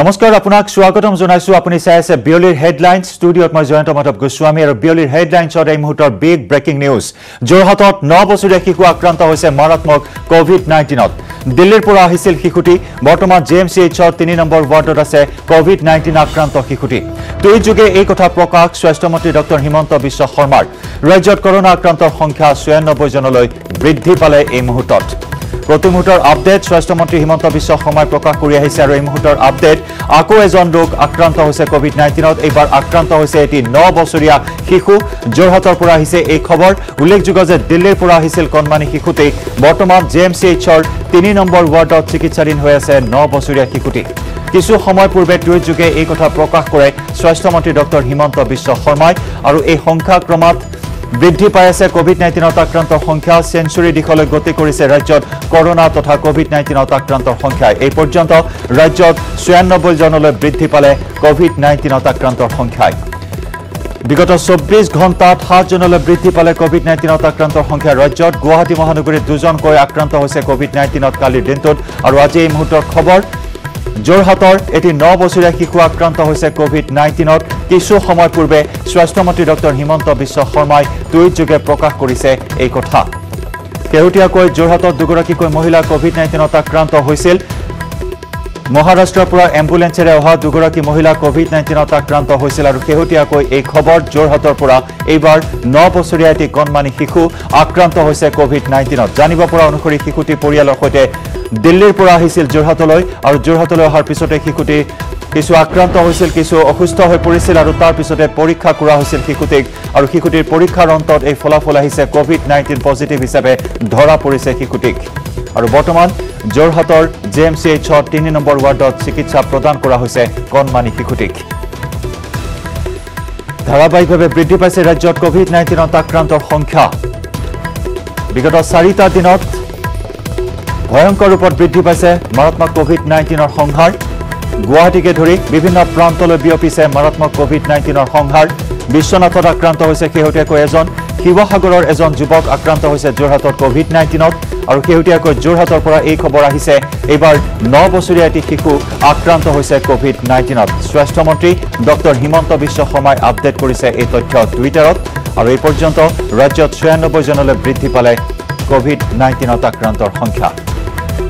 নমস্কাৰ আপোনাক স্বাগতম জনাইছো। আপুনি চাই আছে বিয়লিৰ হেডলাইনছ ষ্টুডিঅ'ত মই জয়ন্ত মাধৱ গোস্বামী আৰু বিয়লিৰ হেডলাইনছত এই মুহূৰ্তৰ বিগ ব্ৰেকিং নিউজ। যোৰহাটত ন বছৰীয়া শিশু আক্ৰান্ত হৈছে মাৰাত্মক কভিড নাইণ্টিনত দিল্লীৰ পৰা আহিছিল শিশুটি। বৰ্তমান জে এম চি এইচৰ তিনি নম্বৰ ৱাৰ্ডত আছে কভিড নাইণ্টিন আক্ৰান্ত শিশুটি। টুইটযোগে এই কথা প্ৰকাশ স্বাস্থ্যমন্ত্ৰী ডক্টৰ হিমন্ত বিশ্ব শৰ্মাৰ। ৰাজ্যত কৰোণা আক্ৰান্তৰ সংখ্যা ছয়ান্নব্বৈজনলৈ বৃদ্ধি পালে এই মুহূৰ্তত। প্ৰতি মুহূৰ্তৰ আপডেট স্বাস্থ্যমন্ত্ৰী হিমন্ত বিশ্ব শৰ্মাই প্ৰকাশ কৰি আহিছে আৰু এই মুহূৰ্তৰ আপডেট আকৌ এজন লোক আক্ৰান্ত হৈছে কভিড নাইণ্টিনত এইবাৰ আক্ৰান্ত হৈছে এটি ন বছৰীয়া শিশু। যোৰহাটৰ পৰা আহিছে এই খবৰ। উল্লেখযোগ্য যে দিল্লীৰ পৰা আহিছিল কণমানি শিশুটি। বৰ্তমান জে এম চি এইচৰ তিনি নম্বৰ ৱাৰ্ডত চিকিৎসাধীন হৈ আছে ন বছৰীয়া শিশুটি। কিছু সময় পূৰ্বে টুইটযোগে এই কথা প্ৰকাশ কৰে স্বাস্থ্যমন্ত্ৰী ডক্টৰ হিমন্ত বিশ্ব শৰ্মাই। আৰু এই সংখ্যা ক্ৰমাৎ বৃদ্ধি পাই আছে কভিড নাইণ্টিনত আক্ৰান্তৰ সংখ্যা। চেঞ্চুৰী দিশলৈ গতি কৰিছে ৰাজ্যত কৰোণা তথা কভিড নাইণ্টিনত আক্ৰান্তৰ সংখ্যাই এই পৰ্যন্ত ৰাজ্যত ছয়ান্নব্বৈজনলৈ বৃদ্ধি পালে কভিড নাইণ্টিনত আক্ৰান্তৰ সংখ্যাই। বিগত চৌব্বিছ ঘণ্টাত সাতজনলৈ বৃদ্ধি পালে কভিড নাইণ্টিনত আক্ৰান্তৰ সংখ্যা। ৰাজ্যত গুৱাহাটী মহানগৰীত দুজনকৈ আক্ৰান্ত হৈছে কভিড নাইণ্টিনত কালিৰ দিনটোত। আৰু আজি এই মুহূৰ্তৰ খবৰ যোৰহাটৰ এটি ন বছৰীয়া শিশু আক্ৰান্ত হৈছে কভিড নাইণ্টিনত কিছু সময় পূৰ্বে স্বাস্থ্যমন্ত্ৰী ডক্টৰ হিমন্ত বিশ্ব শৰ্মাই টুইটযোগে প্ৰকাশ কৰিছে এই কথা। শেহতীয়াকৈ যোৰহাটত দুগৰাকীকৈ মহিলা কভিড নাইণ্টিনত আক্ৰান্ত হৈছিল। মহাৰাষ্ট্ৰৰ পৰা এম্বুলেঞ্চেৰে অহা দুগৰাকী মহিলা কভিড নাইণ্টিনত আক্ৰান্ত হৈছিল আৰু শেহতীয়াকৈ এই খবৰ যোৰহাটৰ পৰা এইবাৰ ন বছৰীয়া এটি কণমানি শিশু আক্ৰান্ত হৈছে কভিড নাইণ্টিনত জানিব পৰা অনুসৰি শিশুটি পৰিয়ালৰ সৈতে দিল্লীৰ পৰা আহিছিল যোৰহাটলৈ আৰু যোৰহাটলৈ অহাৰ পিছতে শিশুটি কিছু আক্ৰান্ত হৈছিল কিছু অসুস্থ হৈ পৰিছিল আৰু তাৰ পিছতে পৰীক্ষা কৰা হৈছিল শিশুটিক আৰু শিশুটিৰ পৰীক্ষাৰ অন্তত এই ফলাফল আহিছে কভিড নাইণ্টিন পজিটিভ হিচাপে ধৰা পৰিছে শিশুটিক। আৰু বৰ্তমান যোৰহাটৰ জে এম চি এইচৰ তিনি নম্বৰ ৱাৰ্ডত চিকিৎসা প্ৰদান কৰা হৈছে কণমানি শিশুটিক। ধাৰাবাহিকভাৱে বৃদ্ধি পাইছে ৰাজ্যত কভিড নাইণ্টিনত আক্ৰান্তৰ সংখ্যা। বিগত চাৰিটা দিনত ভয়ংকৰ ৰূপত বৃদ্ধি পাইছে মাৰাত্মক কভিড নাইণ্টিনৰ সংহাৰ। গুৱাহাটীকে ধৰি বিভিন্ন প্ৰান্তলৈ বিয়পিছে মাৰাত্মক কভিড নাইণ্টিনৰ সংহাৰ। বিশ্বনাথত আক্ৰান্ত হৈছে শেহতীয়াকৈ এজন। শিৱসাগৰৰ এজন যুৱক আক্ৰান্ত হৈছে যোৰহাটত কভিড নাইণ্টিনত আৰু শেহতীয়াকৈ যোৰহাটৰ পৰা এই খবৰ আহিছে। এইবাৰ ন বছৰীয়া এটি শিশু আক্ৰান্ত হৈছে কভিড নাইণ্টিনত স্বাস্থ্যমন্ত্ৰী ডক্টৰ হিমন্ত বিশ্ব শৰ্মাই আপডেট কৰিছে এই তথ্য টুইটাৰত। আৰু এই পৰ্যন্ত ৰাজ্যত ছয়ান্নব্বৈজনলৈ বৃদ্ধি পালে কভিড নাইণ্টিনত আক্ৰান্তৰ সংখ্যা।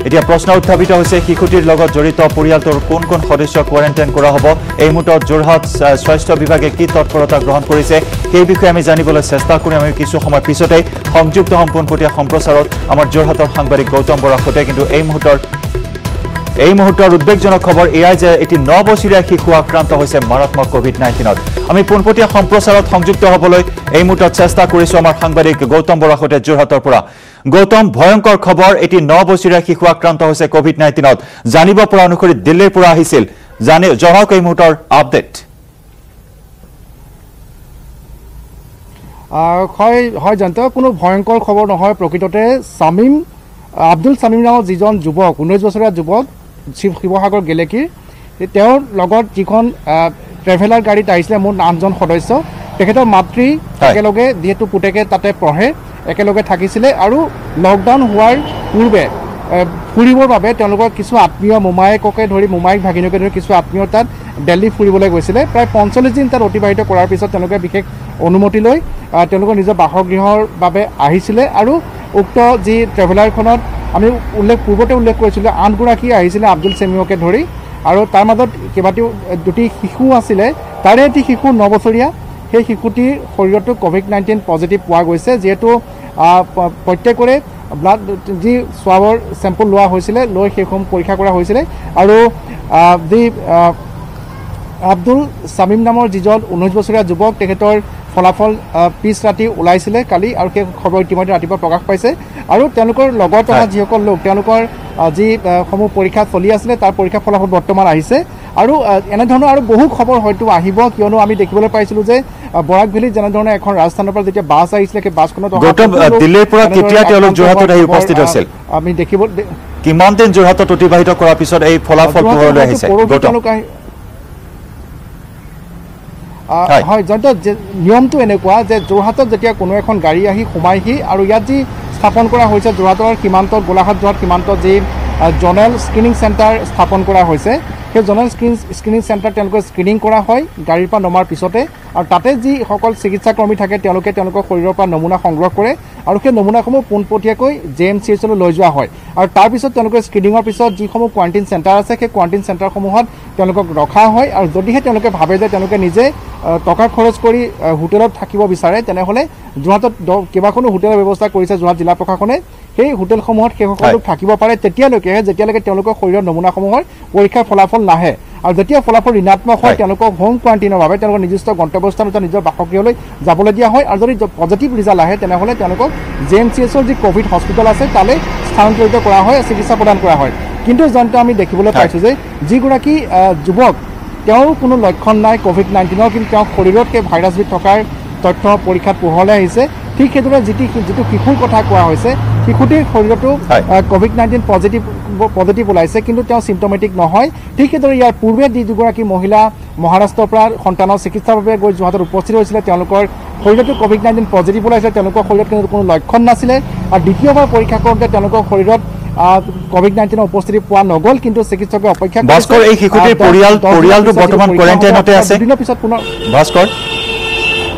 এতিয়া প্ৰশ্ন উত্থাপিত হৈছে শিশুটিৰ লগত জড়িত পৰিয়ালটোৰ কোন কোন সদস্য কোৱাৰেণ্টাইন কৰা হ'ব? এই মুহূৰ্তত যোৰহাট স্বাস্থ্য বিভাগে কি তৎপৰতা গ্ৰহণ কৰিছে সেই বিষয়ে আমি জানিবলৈ চেষ্টা কৰিম। আমি কিছু সময় পিছতেই সংযুক্ত হ'ম পোনপটীয়া সম্প্ৰচাৰত আমাৰ যোৰহাটৰ সাংবাদিক গৌতম বৰাৰ সৈতে। কিন্তু এই মুহূৰ্তৰ এই মুহূৰ্তৰ উদ্বেগজনক খবৰ এয়াই যে এটি ন বছৰীয়া শিশু আক্ৰান্ত হৈছে মাৰাত্মক কভিড নাইণ্টিনত আমি পোনপটীয়া সম্প্ৰচাৰত সংযুক্ত হ'বলৈ এই মুহূৰ্তত চেষ্টা কৰিছোঁ আমাৰ সাংবাদিক গৌতম বৰাৰ সৈতে যোৰহাটৰ পৰা। গৌতম ভয়ংকৰ খবৰ এটি ন বছৰীয়া শিশু আক্ৰান্ত হৈছে কভিড নাইণ্টিনত জানিব পৰা অনুসৰি দিল্লীৰ পৰা আহিছিল। জানি জনাওক এই মুহূৰ্তৰ আপডেট। হয় হয় জয়ন্ত কোনো ভয়ংকৰ খবৰ নহয়। প্ৰকৃততে চামিম আব্দুল চামিম নামৰ যিজন যুৱক ঊনৈছ বছৰীয়া যুৱক শিৱ শিৱসাগৰ গেলেকীৰ তেওঁৰ লগত যিখন ট্ৰেভেলাৰ গাড়ীত আহিছিলে মোৰ আঠজন সদস্য। তেখেতৰ মাতৃ একেলগে যিহেতু পুতেকে তাতে পঢ়ে। একেলগে থাকিছিলে আৰু লকডাউন হোৱাৰ পূৰ্বে ফুৰিবৰ বাবে তেওঁলোকৰ কিছু আত্মীয় মোমায়েককে ধৰি মোমায়েক ভাগিনকে ধৰি কিছু আত্মীয় তাত দিল্লী ফুৰিবলৈ গৈছিলে। প্ৰায় পঞ্চল্লিছ দিন তাত অতিবাহিত কৰাৰ পিছত তেওঁলোকে বিশেষ অনুমতি লৈ তেওঁলোকৰ নিজৰ বাসগৃহৰ বাবে আহিছিলে আৰু উক্ত যি ট্ৰেভেলাৰখনত আমি উল্লেখ পূৰ্বতে উল্লেখ কৰিছিলোঁ আঠগৰাকী আহিছিলে আব্দুল চেমিয়কে ধৰি আৰু তাৰ মাজত কেইবাটাও দুটি শিশু আছিলে। তাৰে এটি শিশু ন বছৰীয়া সেই শিশুটিৰ শৰীৰতো ক'ভিড নাইণ্টিন পজিটিভ পোৱা গৈছে যিহেতু প্ৰত্যেকৰে ব্লাড যি চোৱাবৰ চেম্পল লোৱা হৈছিলে লৈ সেইসমূহ পৰীক্ষা কৰা হৈছিলে। আৰু যি আব্দুল চামিম নামৰ যিজন ঊনৈছ বছৰীয়া যুৱক তেখেতৰ ফলাফল পিছ ৰাতি ওলাইছিলে কালি আৰু সেই খবৰ ইতিমধ্যে ৰাতিপুৱা প্ৰকাশ পাইছে। আৰু তেওঁলোকৰ লগত অহা যিসকল লোক তেওঁলোকৰ যি সমূহ পৰীক্ষা চলি আছিলে তাৰ পৰীক্ষা ফলাফল বৰ্তমান আহিছে। আৰু এনেধৰণৰ আৰু বহু খবৰ হয়তো আহিব কিয়নো আমি দেখিবলৈ পাইছিলোঁ যে বৰাক ভেলীত যেনেধৰণে এখন ৰাজস্থানৰ পৰা যেতিয়া বাছ আহিছিলে সেই বাছখনত আমি দেখিব কিমান দিন যোৰহাটত অতিবাহিত কৰাৰ পিছত এই ফলাফল পোহৰলৈ আহিছে? হয়। জয়ন্ত নিয়মটো এনেকুৱা যে যোৰহাটত যেতিয়া কোনো এখন গাড়ী আহি সোমাইহি আৰু ইয়াত যি স্থাপন কৰা হৈছে যোৰহাটৰ সীমান্তত গোলাঘাট যোৰহাট সীমান্তত যি জনেল স্ক্ৰিনিং চেণ্টাৰ স্থাপন কৰা হৈছে সেই জনেৰেল স্ক্ৰিন স্ক্ৰিনিং চেণ্টাৰ তেওঁলোকে স্ক্ৰিনিং কৰা হয় গাড়ীৰ পৰা নমাৰ পিছতে। আৰু তাতে যিসকল চিকিৎসাকৰ্মী থাকে তেওঁলোকে তেওঁলোকৰ শৰীৰৰ পৰা নমুনা সংগ্ৰহ কৰে আৰু সেই নমুনাসমূহ পোনপটীয়াকৈ জে এম চি এইচলৈ লৈ যোৱা হয়। আৰু তাৰপিছত তেওঁলোকে স্ক্ৰিনিঙৰ পিছত যিসমূহ কোৱাৰেণ্টিন চেণ্টাৰ আছে সেই কোৱাৰেণ্টিন চেণ্টাৰসমূহত তেওঁলোকক ৰখা হয়। আৰু যদিহে তেওঁলোকে ভাবে যে তেওঁলোকে নিজে টকা খৰচ কৰি হোটেলত থাকিব বিচাৰে তেনেহ'লে যোৰহাটত কেইবাখনো হোটেলৰ ব্যৱস্থা কৰিছে যোৰহাট জিলা প্ৰশাসনে। সেই হোটেলসমূহত সেইসকলক থাকিব পাৰে তেতিয়ালৈকেহে যেতিয়ালৈকে তেওঁলোকৰ শৰীৰৰ নমুনাসমূহৰ পৰীক্ষাৰ ফলাফল নাহে আৰু যেতিয়া ফলাফল ঋণাত্মক হয়। তেওঁলোকক হোম কোৱাৰেণ্টিনৰ বাবে তেওঁলোকৰ নিৰ্দিষ্ট গন্তব্যস্থানত নিজৰ বাসগৃহলৈ যাবলৈ দিয়া হয় আৰু যদি পজিটিভ ৰিজাল্ট আহে তেনেহ'লে তেওঁলোকক জে এম চি এছৰ যি ক'ভিড হস্পিটেল আছে তালৈ স্থানান্তৰিত কৰা হয় চিকিৎসা প্ৰদান কৰা হয় কিন্তু জয়ন্ত আমি দেখিবলৈ। পাইছোঁ যে যিগৰাকী যুৱক তেওঁৰ কোনো লক্ষণ নাই ক'ভিড নাইণ্টিনৰ কিন্তু তেওঁৰ শৰীৰত সেই ভাইৰাছবিধ থকাৰ তথ্য পৰীক্ষাত পোহৰলৈ আহিছে ঠিক সেইদৰে যিটি যিটো শিশুৰ কথা কোৱা হৈছে শিশুটিৰ শৰীৰতো। ক'ভিড নাইণ্টিন পজিটিভ পজিটিভ ওলাইছে কিন্তু তেওঁ চিমটমেটিক নহয়। ঠিক সেইদৰে ইয়াৰ পূৰ্বে যি দুগৰাকী মহিলা মহাৰাষ্ট্ৰৰ পৰা সন্তানৰ চিকিৎসাৰ বাবে গৈ যোৰহাটত উপস্থিত হৈছিলে। তেওঁলোকৰ শৰীৰতো ক'ভিড নাইণ্টিন পজিটিভ ওলাইছিলে তেওঁলোকৰ শৰীৰত কিন্তু কোনো লক্ষণ নাছিলে। আৰু দ্বিতীয়বাৰ পৰীক্ষা কৰোঁতে তেওঁলোকৰ শৰীৰত ক'ভিড নাইণ্টিনৰ উপস্থিতি পোৱা নগ'ল কিন্তু চিকিৎসকে অপেক্ষা। ভাস্কৰ, এই শিশুটিৰ পৰিয়াল- পৰিয়ালটো বৰ্তমান quarantine-তে আছে? দুদিনৰ পিছত পুনৰ ভাস্কৰ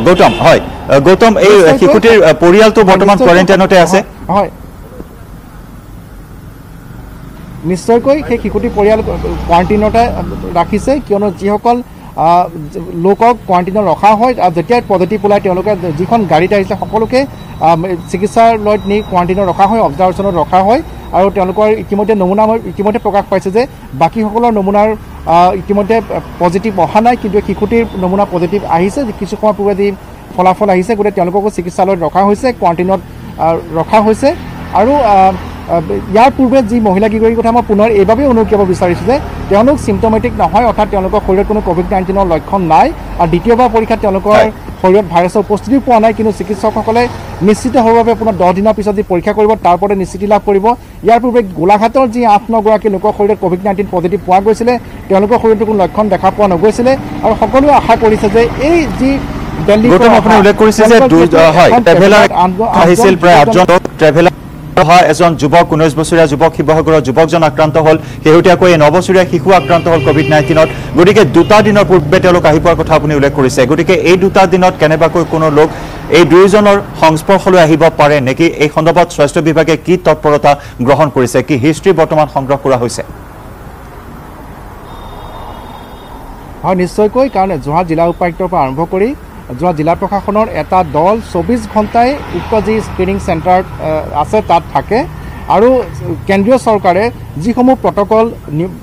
গৌতম হয়। গৌতম এই শিশুটিৰ পৰিয়ালটো বৰ্তমান কোৱাৰেণ্টাইনতে আছে। হয়, হয় নিশ্চয়কৈ সেই শিশুটি পৰিয়াল কোৱাৰেণ্টিনতে ৰাখিছে কিয়নো যিসকল লোকক কোৱাৰেণ্টিনত ৰখা হয় আৰু যেতিয়া পজিটিভ ওলায় তেওঁলোকে যিখন গাড়ীত আহিছিলে সকলোকে চিকিৎসালয়ত নি কোৱাৰেণ্টিনত ৰখা হয় অবজাৰ্ভেশ্যনত ৰখা হয় আৰু তেওঁলোকৰ ইতিমধ্যে নমুনা ইতিমধ্যে প্ৰকাশ পাইছে যে বাকীসকলৰ নমুনাৰ ইতিমধ্যে পজিটিভ অহা নাই কিন্তু শিশুটিৰ নমুনা পজিটিভ আহিছে কিছু সময় পূৰ্বে যি ফলাফল আহিছে গতিকে তেওঁলোককো চিকিৎসালয়ত ৰখা হৈছে কোৱাৰেণ্টিনত ৰখা হৈছে আৰু ইয়াৰ পূৰ্বে যি মহিলাকেইগৰাকীৰ কথা মই পুনৰ এইবাবেই অনুৰোধ কৰিব বিচাৰিছোঁ যে তেওঁলোক চিমটমেটিক নহয় অৰ্থাৎ তেওঁলোকৰ শৰীৰত কোনো ক'ভিড নাইণ্টিনৰ লক্ষণ নাই। আৰু দ্বিতীয়বাৰ পৰীক্ষাত তেওঁলোকৰ। শৰীৰত ভাইৰাছৰ উপস্থিতি পোৱা নাই কিন্তু চিকিৎসকসকলে নিশ্চিত হোৱাৰ বাবে পুনৰ দহ দিনৰ পিছত যি পৰীক্ষা কৰিব তাৰ ওপৰতে নিশ্চিতি লাভ কৰিব। ইয়াৰ পূৰ্বে গোলাঘাটৰ যি আঠ নগৰাকী লোকৰ শৰীৰত ক'ভিড নাইণ্টিন পজিটিভ পোৱা গৈছিলে তেওঁলোকৰ শৰীৰতো কোনো লক্ষণ দেখা পোৱা নগৈছিলে। আৰু সকলোৱে আশা কৰিছে যে এই যি আপুনি উল্লেখ কৰিছে হয় ট্ৰেভেলাৰ আঠ- আহিছিল প্ৰায় যুৱক- আঠজন ট্ৰেভেলাৰ অহা এজন যুৱক ঊনৈছ বছৰীয়া যুৱক শিৱসাগৰৰ যুৱকজন আক্ৰান্ত হ'ল। শেহতীয়াকৈ এই নবছৰীয়া শিশু আক্ৰান্ত হ'ল ক'ভিড নাইণ্টিনত গতিকে দুটা দিনৰ পূৰ্বে তেওঁলোক আহি পোৱাৰ কথা আপুনি উল্লেখ কৰিছে। গতিকে এই দুটা দিনত কেনেবাকৈ কোনো লোক এই দুয়োজনৰ সংস্পৰ্শলৈ আহিব পাৰে নেকি? এই সন্দৰ্ভত স্বাস্থ্য বিভাগে কি তৎপৰতা গ্ৰহণ কৰিছে? কি হিষ্ট্ৰী বৰ্তমান সংগ্ৰহ কৰা হৈছে? হয় নিশ্চয়কৈ। কাৰণ যোৰহাট জিলা উপায়ুক্তৰ পৰা আৰম্ভ কৰি যোৰহাট জিলা প্ৰশাসনৰ এটা দল চৌবিছ ঘণ্টাই উক্ত যি স্ক্ৰিনিং চেণ্টাৰ আছে তাত থাকে। আৰু কেন্দ্ৰীয় চৰকাৰে যিসমূহ প্ৰট'কল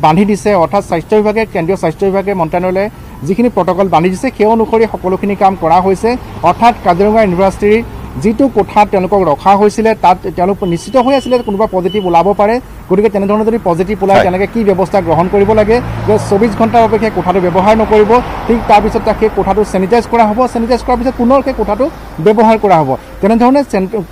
বান্ধি দিছে অৰ্থাৎ স্বাস্থ্য বিভাগে কেন্দ্ৰীয় স্বাস্থ্য বিভাগে মন্ত্ৰালয়লৈ যিখিনি প্ৰট'কল বান্ধি দিছে সেই অনুসৰি সকলোখিনি কাম কৰা হৈছে। অৰ্থাৎ কাজিৰঙা ইউনিভাৰ্চিটিৰ যিটো কোঠাত তেওঁলোকক ৰখা হৈছিলে তাত তেওঁলোক নিশ্চিত হৈ আছিলে কোনোবা পজিটিভ ওলাব পাৰে। গতিকে তেনেধৰণে যদি পজিটিভ ওলায়। তেনেকৈ কি ব্যৱস্থা গ্ৰহণ কৰিব লাগে? যে চৌবিছ ঘণ্টাৰ বাবে সেই কোঠাটো ব্যৱহাৰ নকৰিব। ঠিক তাৰপিছত তাক সেই কোঠাটো চেনিটাইজ কৰা হ'ব। চেনিটাইজ কৰাৰ পিছত পুনৰ সেই কোঠাটো ব্যৱহাৰ কৰা হ'ব। তেনেধৰণে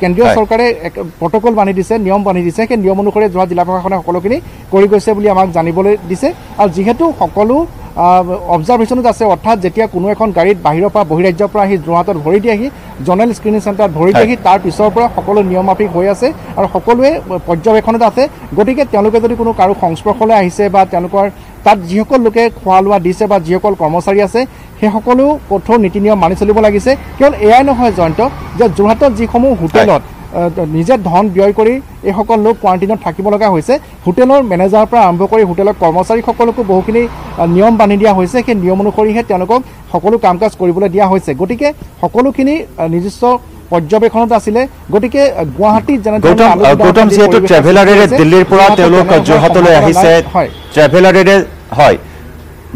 কেন্দ্ৰীয়। চৰকাৰে এক প্ৰট'কল বান্ধি দিছে নিয়ম বান্ধি দিছে। সেই নিয়ম অনুসৰি যোৱা জিলা প্ৰশাসনে সকলোখিনি কৰি গৈছে বুলি আমাক জানিবলৈ দিছে। আৰু যিহেতু সকলো অবজাৰ্ভেশ্যনত আছে অৰ্থাৎ যেতিয়া কোনো এখন গাড়ীত বাহিৰৰ পৰা বহিৰাজ্যৰ পৰা আহি যোৰহাটত ভৰি দিয়েহি জনেৰেল স্ক্ৰিনিং চেণ্টাৰত ভৰি। দিয়েহি তাৰ পিছৰ পৰা সকলো নিয়ম মাফিক হৈ আছে আৰু সকলোৱে পৰ্যবেক্ষণত আছে গতিকে তেওঁলোকে যদি কোনো কাৰো সংস্পৰ্শলৈ আহিছে বা তেওঁলোকৰ তাত যিসকল লোকে খোৱা লোৱা দিছে বা যিসকল কৰ্মচাৰী আছে সেই সকলো কঠোৰ নীতি নিয়ম মানি চলিব লাগিছে কেৱল এয়াই নহয় জয়ন্ত যে যোৰহাটত যিসমূহ হোটেলত নিজে ধন ব্যয় কৰি এইসকল লোক কোৱাৰেণ্টিনত থাকিব লগা হৈছে। হোটেলৰ মেনেজাৰৰ পৰা আৰম্ভ কৰি হোটেলৰ কৰ্মচাৰীসকলকো বহুখিনি নিয়ম বান্ধি দিয়া হৈছে। সেই নিয়ম অনুসৰিহে তেওঁলোকক সকলো কাম কাজ কৰিবলৈ দিয়া হৈছে। গতিকে সকলোখিনি নিজস্ব পৰ্যবেক্ষণত আছিলে। গতিকে গুৱাহাটীত যেনেধৰণে গৌতম যিহেতু ট্ৰেভেলাৰেৰে দিল্লীৰ পৰা তেওঁলোক যোৰহাটলৈ আহিছে। হয়। ট্ৰেভেলাৰেৰে হয়।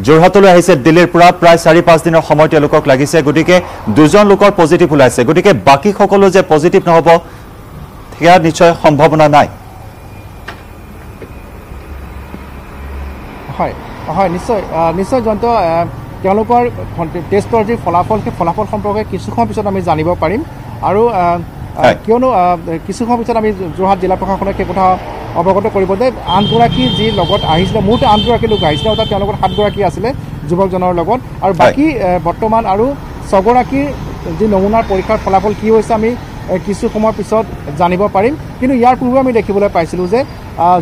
যোৰহাটলৈ আহিছে দিল্লীৰ পৰা প্ৰায় চাৰি পাঁচ দিনৰ সময় তেওঁলোকক লাগিছে। গতিকে দুজন লোকৰ পজিটিভ ওলাইছে। গতিকে বাকী সকলো যে পজিটিভ নহ'ব সেয়া নিশ্চয় সম্ভাৱনা নাই হয় হয় নিশ্চয় নিশ্চয় জয়ন্ত তেওঁলোকৰ টেষ্টৰ যি ফলাফল সেই ফলাফল সম্পৰ্কে কিছু সময় পিছত আমি জানিব পাৰিম আৰু। কিয়নো কিছু সময় পিছত আমি যোৰহাট জিলা প্ৰশাসনে সেই কথা অৱগত কৰিব যে আঠগৰাকী যি লগত আহিছিলে মুঠ আঠগৰাকী লোক আহিছিলে অৰ্থাৎ তেওঁলোকৰ সাতগৰাকী আছিলে যুৱকজনৰ লগত আৰু। বাকী বৰ্তমান আৰু ছগৰাকীৰ যি নমুনাৰ পৰীক্ষাৰ ফলাফল কি হৈছে আমি কিছু সময়ৰ পিছত জানিব পাৰিম। কিন্তু ইয়াৰ পূৰ্বে আমি দেখিবলৈ পাইছিলোঁ যে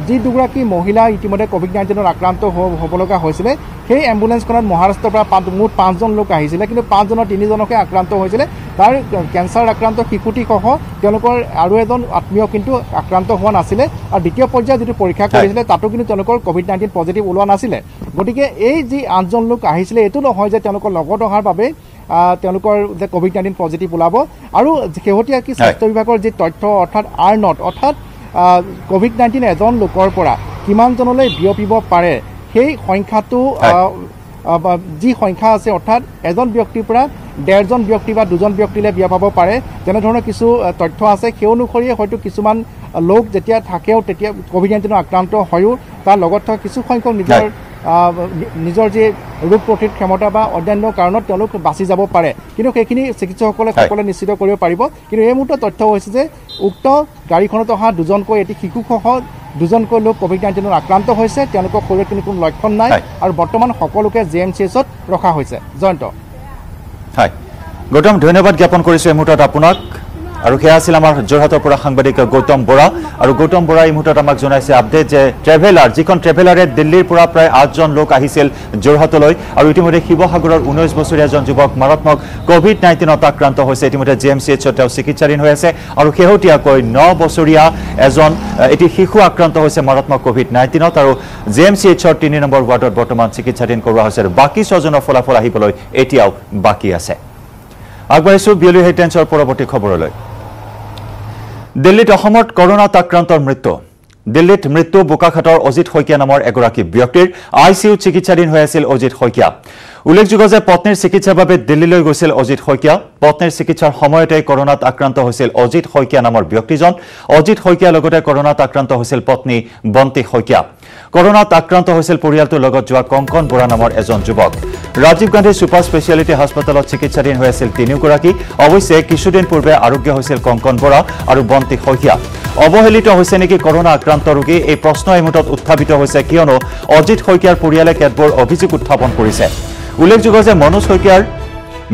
যি দুগৰাকী মহিলা ইতিমধ্যে ক'ভিড নাইণ্টিনত আক্ৰান্ত হ'ব লগা হৈছিলে সেই এম্বুলেঞ্চখনত মহাৰাষ্ট্ৰৰ পৰা মুঠ পাঁচজন লোক আহিছিলে কিন্তু পাঁচজনৰ তিনিজনকে আক্ৰান্ত হৈছিলে। তাৰ কেঞ্চাৰ আক্ৰান্ত শিশুটিসহ তেওঁলোকৰ আৰু এজন আত্মীয় কিন্তু আক্ৰান্ত হোৱা নাছিলে। আৰু দ্বিতীয় পৰ্যায়ত যিটো পৰীক্ষা কৰিছিলে তাতো কিন্তু তেওঁলোকৰ ক'ভিড নাইণ্টিন পজিটিভ ওলোৱা নাছিলে। গতিকে এই যি আঠজন লোক আহিছিলে এইটো নহয় যে তেওঁলোকৰ লগত অহাৰ বাবে তেওঁলোকৰ যে ক'ভিড নাইণ্টিন পজিটিভ ওলাব আৰু শেহতীয়াকৈ স্বাস্থ্য বিভাগৰ যি তথ্য অৰ্থাৎ আৰ নট অৰ্থাৎ ক'ভিড নাইণ্টিন এজন লোকৰ পৰা কিমানজনলৈ বিয়পিব পাৰে সেই সংখ্যাটো যি সংখ্যা আছে অৰ্থাৎ এজন ব্যক্তিৰ পৰা ডেৰজন ব্যক্তি বা দুজন ব্যক্তিলৈ বিয়পাব পাৰে তেনেধৰণৰ কিছু তথ্য আছে। সেই অনুসৰিয়ে হয়তো কিছুমান লোক যেতিয়া থাকেও তেতিয়া ক'ভিড নাইণ্টিনৰ আক্ৰান্ত হয়ো তাৰ লগত থকা কিছু সংখ্যক নিজৰ নিজৰ যি ৰোগ প্ৰতিৰোধ ক্ষমতা বা অন্যান্য কাৰণত তেওঁলোক বাচি যাব পাৰে। কিন্তু সেইখিনি চিকিৎসকসকলে সকলোৱে নিশ্চিত কৰিব পাৰিব। কিন্তু এই মুহূৰ্তত তথ্য হৈছে যে উক্ত গাড়ীখনত অহা দুজনকৈ এটি শিশুসহ দুজনকৈ লোক ক'ভিড নাইণ্টিনত আক্ৰান্ত হৈছে। তেওঁলোকৰ শৰীৰত কিন্তু কোনো লক্ষণ নাই আৰু বৰ্তমান সকলোকে জে এম চি এইচত ৰখা হৈছে। জয়ন্ত। হয়। গৌতম ধন্যবাদ জ্ঞাপন কৰিছোঁ এই মুহূৰ্তত আপোনাক। আৰু সেয়া আছিল আমাৰ যোৰহাটৰ পৰা সাংবাদিক গৌতম বৰা। আৰু গৌতম বৰা এই মুহূৰ্তত আমাক জনাইছে আপডেট যে ট্ৰেভেলাৰ যিখন ট্ৰেভেলাৰে দিল্লীৰ পৰা প্ৰায় আঠজন লোক আহিছিল যোৰহাটলৈ আৰু ইতিমধ্যে শিৱসাগৰৰ ঊনৈছ বছৰীয়া এজন যুৱক মাৰাত্মক কভিড নাইণ্টিনত আক্ৰান্ত হৈছে। ইতিমধ্যে জি এম চি এইচত তেওঁ চিকিৎসাধীন হৈ আছে আৰু শেহতীয়াকৈ ন বছৰীয়া এজন এটি শিশু আক্ৰান্ত হৈছে মাৰাত্মক কভিড নাইণ্টিনত আৰু জি এম চি এইচৰ তিনি নম্বৰ ৱাৰ্ডত বৰ্তমান চিকিৎসাধীন কৰোৱা হৈছে। আৰু বাকী ছজনৰ ফলাফল আহিবলৈ এতিয়াও বাকী আছে। আগবাঢ়িছোঁ বিয়লি হেডলাইন্সৰ পৰৱৰ্তী খবৰলৈ। দিল্লীত অসমত কৰোণাত আক্ৰান্তৰ মৃত্যু। দিল্লীত মৃত্যু বোকাখাটৰ অজিত শইকীয়া নামৰ এগৰাকী ব্যক্তিৰ আই চি ইউত চিকিৎসাধীন হৈ আছিল অজিত শইকীয়া। উল্লেখযোগ্য যে পত্নীৰ চিকিৎসাৰ বাবে দিল্লীলৈ গৈছিল অজিত শইকীয়া। পত্নীৰ চিকিৎসাৰ সময়তে কৰোণাত আক্ৰান্ত হৈছিল অজিত শইকীয়া নামৰ ব্যক্তিজন। অজিত শইকীয়াৰ লগতে কৰোণাত আক্ৰান্ত হৈছিল পত্নী বন্তি শইকীয়া। কৰোণাত আক্ৰান্ত হৈছিল পৰিয়ালটোৰ লগত যোৱা কংকন বৰা নামৰ এজন যুৱক। ৰাজীৱ গান্ধী ছুপাৰ স্পেচিয়েলিটি হাস্পতালত চিকিৎসাধীন হৈ আছিল তিনিওগৰাকী। অৱশ্যে কিছুদিন পূৰ্বে আৰোগ্য হৈছিল কংকন বৰা আৰু বন্তি শইকীয়া। অৱহেলিত হৈছে নেকি কৰোণা আক্ৰান্ত ৰোগী? এই প্ৰশ্ন এই মুহূৰ্তত উত্থাপিত হৈছে কিয়নো অজিত শইকীয়াৰ পৰিয়ালে কেতবোৰ অভিযোগ উত্থাপন কৰিছে। উল্লেখযোগ্য যে মনোজ শইকীয়াৰ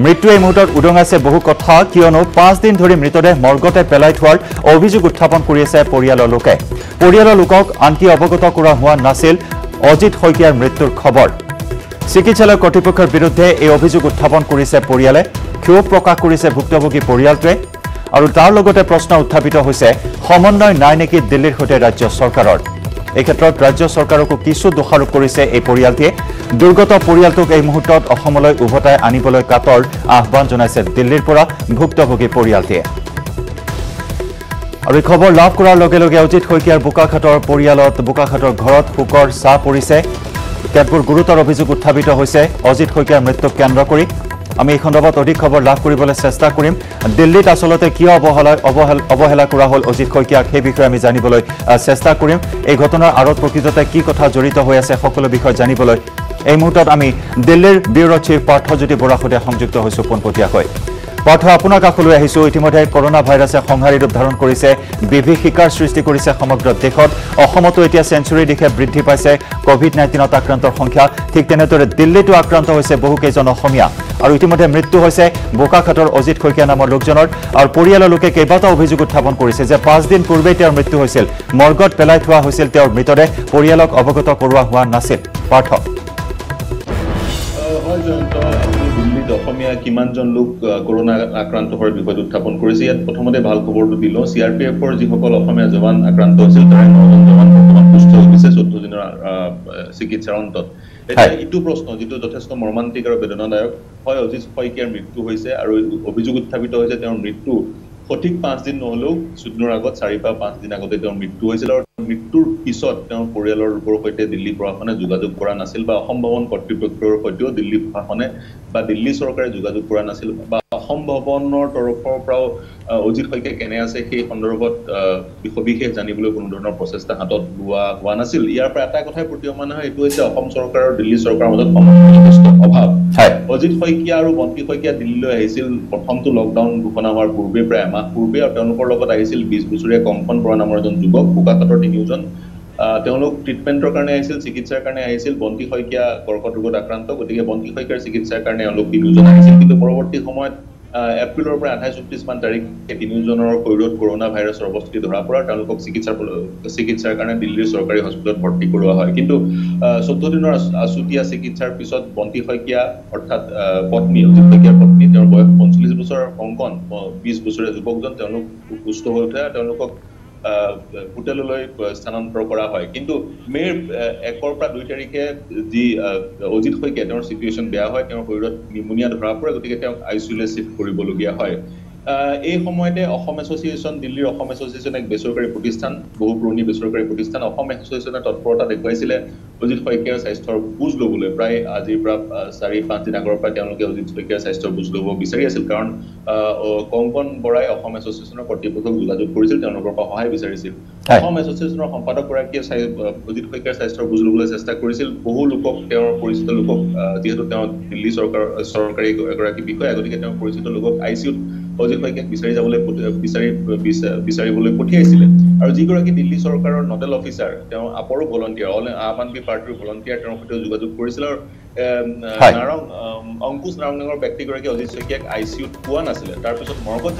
মৃত্যু এই মুহূৰ্তত উদঙাইছে বহু কথা কিয়নো পাঁচদিন ধৰি মৃতদেহ মৰ্গতে পেলাই থোৱাৰ অভিযোগ উত্থাপন কৰি আছে পৰিয়ালৰ লোকে। পৰিয়ালৰ লোকক আনকি অৱগত কৰা হোৱা নাছিল অজিত শইকীয়াৰ মৃত্যুৰ খবৰ। চিকিৎসালয় কৰ্তৃপক্ষৰ বিৰুদ্ধে এই অভিযোগ উত্থাপন কৰিছে পৰিয়ালে। ক্ষোভ প্ৰকাশ কৰিছে ভুক্তভোগী পৰিয়ালটোৱে। আৰু তাৰ লগতে প্ৰশ্ন উত্থাপিত হৈছে সমন্বয় নাই নেকি দিল্লীৰ সৈতে ৰাজ্য চৰকাৰৰ? এই ক্ষেত্ৰত ৰাজ্য চৰকাৰকো কিছু দোষাৰোপ কৰিছে এই পৰিয়ালটিয়ে দুৰ্গত পৰিয়ালটোক এই মুহূৰ্তত অসমলৈ উভতাই আনিবলৈ কাটৰ আহ্বান জনাইছে দিল্লীৰ পৰা ভুক্তভোগী পৰিয়ালটিয়ে আৰু খবৰ লাভ কৰাৰ লগে লগে অজিত শইকীয়াৰ বোকাখাটৰ পৰিয়ালত বোকাখাটৰ ঘৰত শোকৰ চাহ পৰিছে। কেতবোৰ গুৰুতৰ অভিযোগ উত্থাপিত হৈছে। অজিত শইকীয়াৰ মৃত্যুক কেন্দ্ৰ কৰি আমি এই সন্দৰ্ভত অধিক খবৰ লাভ কৰিবলৈ চেষ্টা কৰিম। দিল্লীত আচলতে কিয় অৱহেলা অৱহেলা কৰা হ'ল অজিত শইকীয়াক সেই বিষয়ে আমি জানিবলৈ চেষ্টা কৰিম। এই ঘটনাৰ আঁৰত প্ৰকৃততে কি কথা জড়িত হৈ আছে সকলো বিষয় জানিবলৈ। এই মুহূৰ্তত আমি দিল্লীৰ ব্যুৰ চিফ পাৰ্থজ্যোতি বৰাৰ সৈতে সংযুক্ত হৈছোঁ পোনপটীয়াকৈ। পাৰ্থ আপোনাৰ কাষলৈ আহিছোঁ। ইতিমধ্যে কৰোণা ভাইৰাছে সংহাৰী ৰূপ ধাৰণ কৰিছে। বিভীষিকাৰ সৃষ্টি কৰিছে সমগ্ৰ দেশত। অসমতো এতিয়া চেঞ্চুৰীৰ দিশে বৃদ্ধি পাইছে। কভিড নাইণ্টিনত আক্ৰান্তৰ সংখ্যা। ঠিক তেনেদৰে দিল্লীতো আক্ৰান্ত হৈছে বহুকেইজন অসমীয়া। আৰু ইতিমধ্যে মৃত্যু হৈছে বোকাখাটৰ অজিত শইকীয়া নামৰ লোকজনৰ। আৰু পৰিয়ালৰ লোকে কেইবাটাও অভিযোগ উত্থাপন কৰিছে যে পাঁচদিন পূৰ্বেই তেওঁৰ মৃত্যু হৈছিল। মৰ্গত পেলাই থোৱা হৈছিল তেওঁৰ মৃতদেহ। পৰিয়ালক অৱগত কৰোৱা হোৱা নাছিল। পাৰ্থ। অসমীয়া কিমানজন লোক কৰোণা আক্ৰান্ত হোৱাৰ বিষয়টো উত্থাপন কৰিছে। ইয়াত প্ৰথমতে ভাল খবৰটো দিলো। চি আৰ পি এফৰ যিসকল অসমীয়া জৱান আক্ৰান্ত হৈছিল তাৰে নজন জৱান বৰ্তমান সুস্থ হৈ গৈছে চৈধ্য দিনৰ চিকিৎসাৰ অন্তত। এতিয়া ইটো প্ৰশ্ন যিটো যথেষ্ট মৰ্মান্তিক আৰু বেদনাদায়ক হয় অজিত শইকীয়াৰ মৃত্যু হৈছে আৰু অভিযোগ উত্থাপিত হৈছে তেওঁৰ মৃত্যু সঠিক পাঁচদিন নহলেও চৈধ্যৰ আগত চাৰি বা পাঁচদিন আগতে তেওঁৰ মৃত্যু হৈছিল আৰু মৃত্যুৰ পিছত তেওঁৰ পৰিয়ালৰ লোকৰ সৈতে দিল্লী প্ৰশাসনে যোগাযোগ কৰা নাছিল বা অসম ভৱন কৰ্তৃপক্ষৰ সৈতেও দিল্লী প্ৰশাসনে বা দিল্লী চৰকাৰে যোগাযোগ কৰা নাছিল বা অসম ভৱনৰ তৰফৰ পৰাও অজিত শইকীয়া কেনে আছে সেই সন্দৰ্ভত সবিশেষ জানিবলৈ কোনো ধৰণৰ প্ৰচেষ্টা হাতত লোৱা হোৱা নাছিল। ইয়াৰ পৰা এটা কথাই প্ৰতীয়মান হয় এইটো হৈছে অসম চৰকাৰ আৰু দিল্লী চৰকাৰৰ মাজত অভাৱ অজিত শইকীয়া আৰু বন্তি শইকীয়া দিল্লীলৈ আহিছিল। প্ৰথমটো লকডাউন ঘোষণা হোৱাৰ পূৰ্বে প্ৰায় এমাহ পূৰ্বে আৰু তেওঁলোকৰ লগত আহিছিল বিশ বছৰীয়া কংকন বৰা নামৰ এজন যুৱক বোকাখাটৰ তিনিওজন। তেওঁলোক ট্ৰিটমেণ্টৰ কাৰণে আহিছিল চিকিৎসাৰ কাৰণে আহিছিল। বন্তি শইকীয়া কৰ্কট ৰোগত আক্ৰান্ত গতিকে বন্তি শইকীয়াৰ চিকিৎসাৰ কাৰণে এওঁলোক তিনিওজন আহিছিল। কিন্তু পৰৱৰ্তী সময়ত এপ্ৰিলৰ পৰা আঠাইছ ঊনত্ৰিছমান তাৰিখে তিনিওজনৰ শৰীৰত কৰোণা ভাইৰাছৰ অৱস্থিতি ধৰা পৰা তেওঁলোকক চিকিৎসাৰ চিকিৎসাৰ কাৰণে দিল্লীৰ চৰকাৰী হস্পিটেলত ভৰ্তি কৰোৱা হয়। কিন্তু চৈধ্য দিনৰ আছুতীয়া চিকিৎসাৰ পিছত বন্তি শইকীয়া অৰ্থাৎ পত্নী অজিত শইকীয়াৰ পত্নী তেওঁৰ বয়স পঞ্চল্লিছ বছৰৰ কংকন বিছ বছৰীয়া যুৱকজন তেওঁলোক সুস্থ হৈ উঠে তেওঁলোকক হোটেললৈ স্থানান্তৰ কৰা হয়। কিন্তু মে'ৰ একৰ পৰা দুই তাৰিখে যি অজিত শইকীয়া তেওঁৰ চিটুৱেশ্যন বেয়া হয় তেওঁৰ শৰীৰত নিমনিয়া ধৰা পৰে গতিকে তেওঁক আই চি ইউলৈ চিফ্ট কৰিবলগীয়া হয়। এই সময়তে অসম এছ'চিয়েশ্যন দিল্লীৰ অসম এছ'চিয়েশ্যন এক বেচৰকাৰী প্ৰতিষ্ঠান বহু পুৰণি বেচৰকাৰী প্ৰতিষ্ঠান। অসম এছ'চিয়েশ্যনে তৎপৰতা দেখুৱাইছিলে অজিত শইকীয়াৰ স্বাস্থ্যৰ বুজ ল'বলৈ প্ৰায় আজিৰ পৰা চাৰি পাঁচ দিন আগৰ পৰা তেওঁলোকে অজিত শইকীয়াৰ স্বাস্থ্যৰ বুজ ল'ব বিচাৰি আছিল। কাৰণ কংকন বৰাই অসম এছ'চিয়েশ্যনৰ কৰ্তৃপক্ষক যোগাযোগ কৰিছিল তেওঁলোকৰ পৰা সহায় বিচাৰিছিল। অসম এছ'চিয়েশ্যনৰ সম্পাদকগৰাকীয়ে অজিত শইকীয়াৰ স্বাস্থ্যৰ বুজ ল'বলৈ চেষ্টা কৰিছিল। বহু লোকক তেওঁৰ পৰিচিত লোকক যিহেতু তেওঁ দিল্লী চৰকাৰ চৰকাৰী এগৰাকী বিষয়া গতিকে তেওঁৰ পৰিচিত লোকক আই চি ইউত অজিত শইকীয়াক বিচাৰি যাবলৈ বিচাৰি বিচাৰিবলৈ পঠিয়াইছিলে। আৰু যিগৰাকী দিল্লী চৰকাৰৰ নডেল অফিচাৰ তেওঁ আপৰো ভলণ্টিয়াৰ অল আম আদমী পাৰ্টীৰ ভলণ্টিয়াৰ তেওঁৰ সৈতে যোগাযোগ কৰিছিল আৰু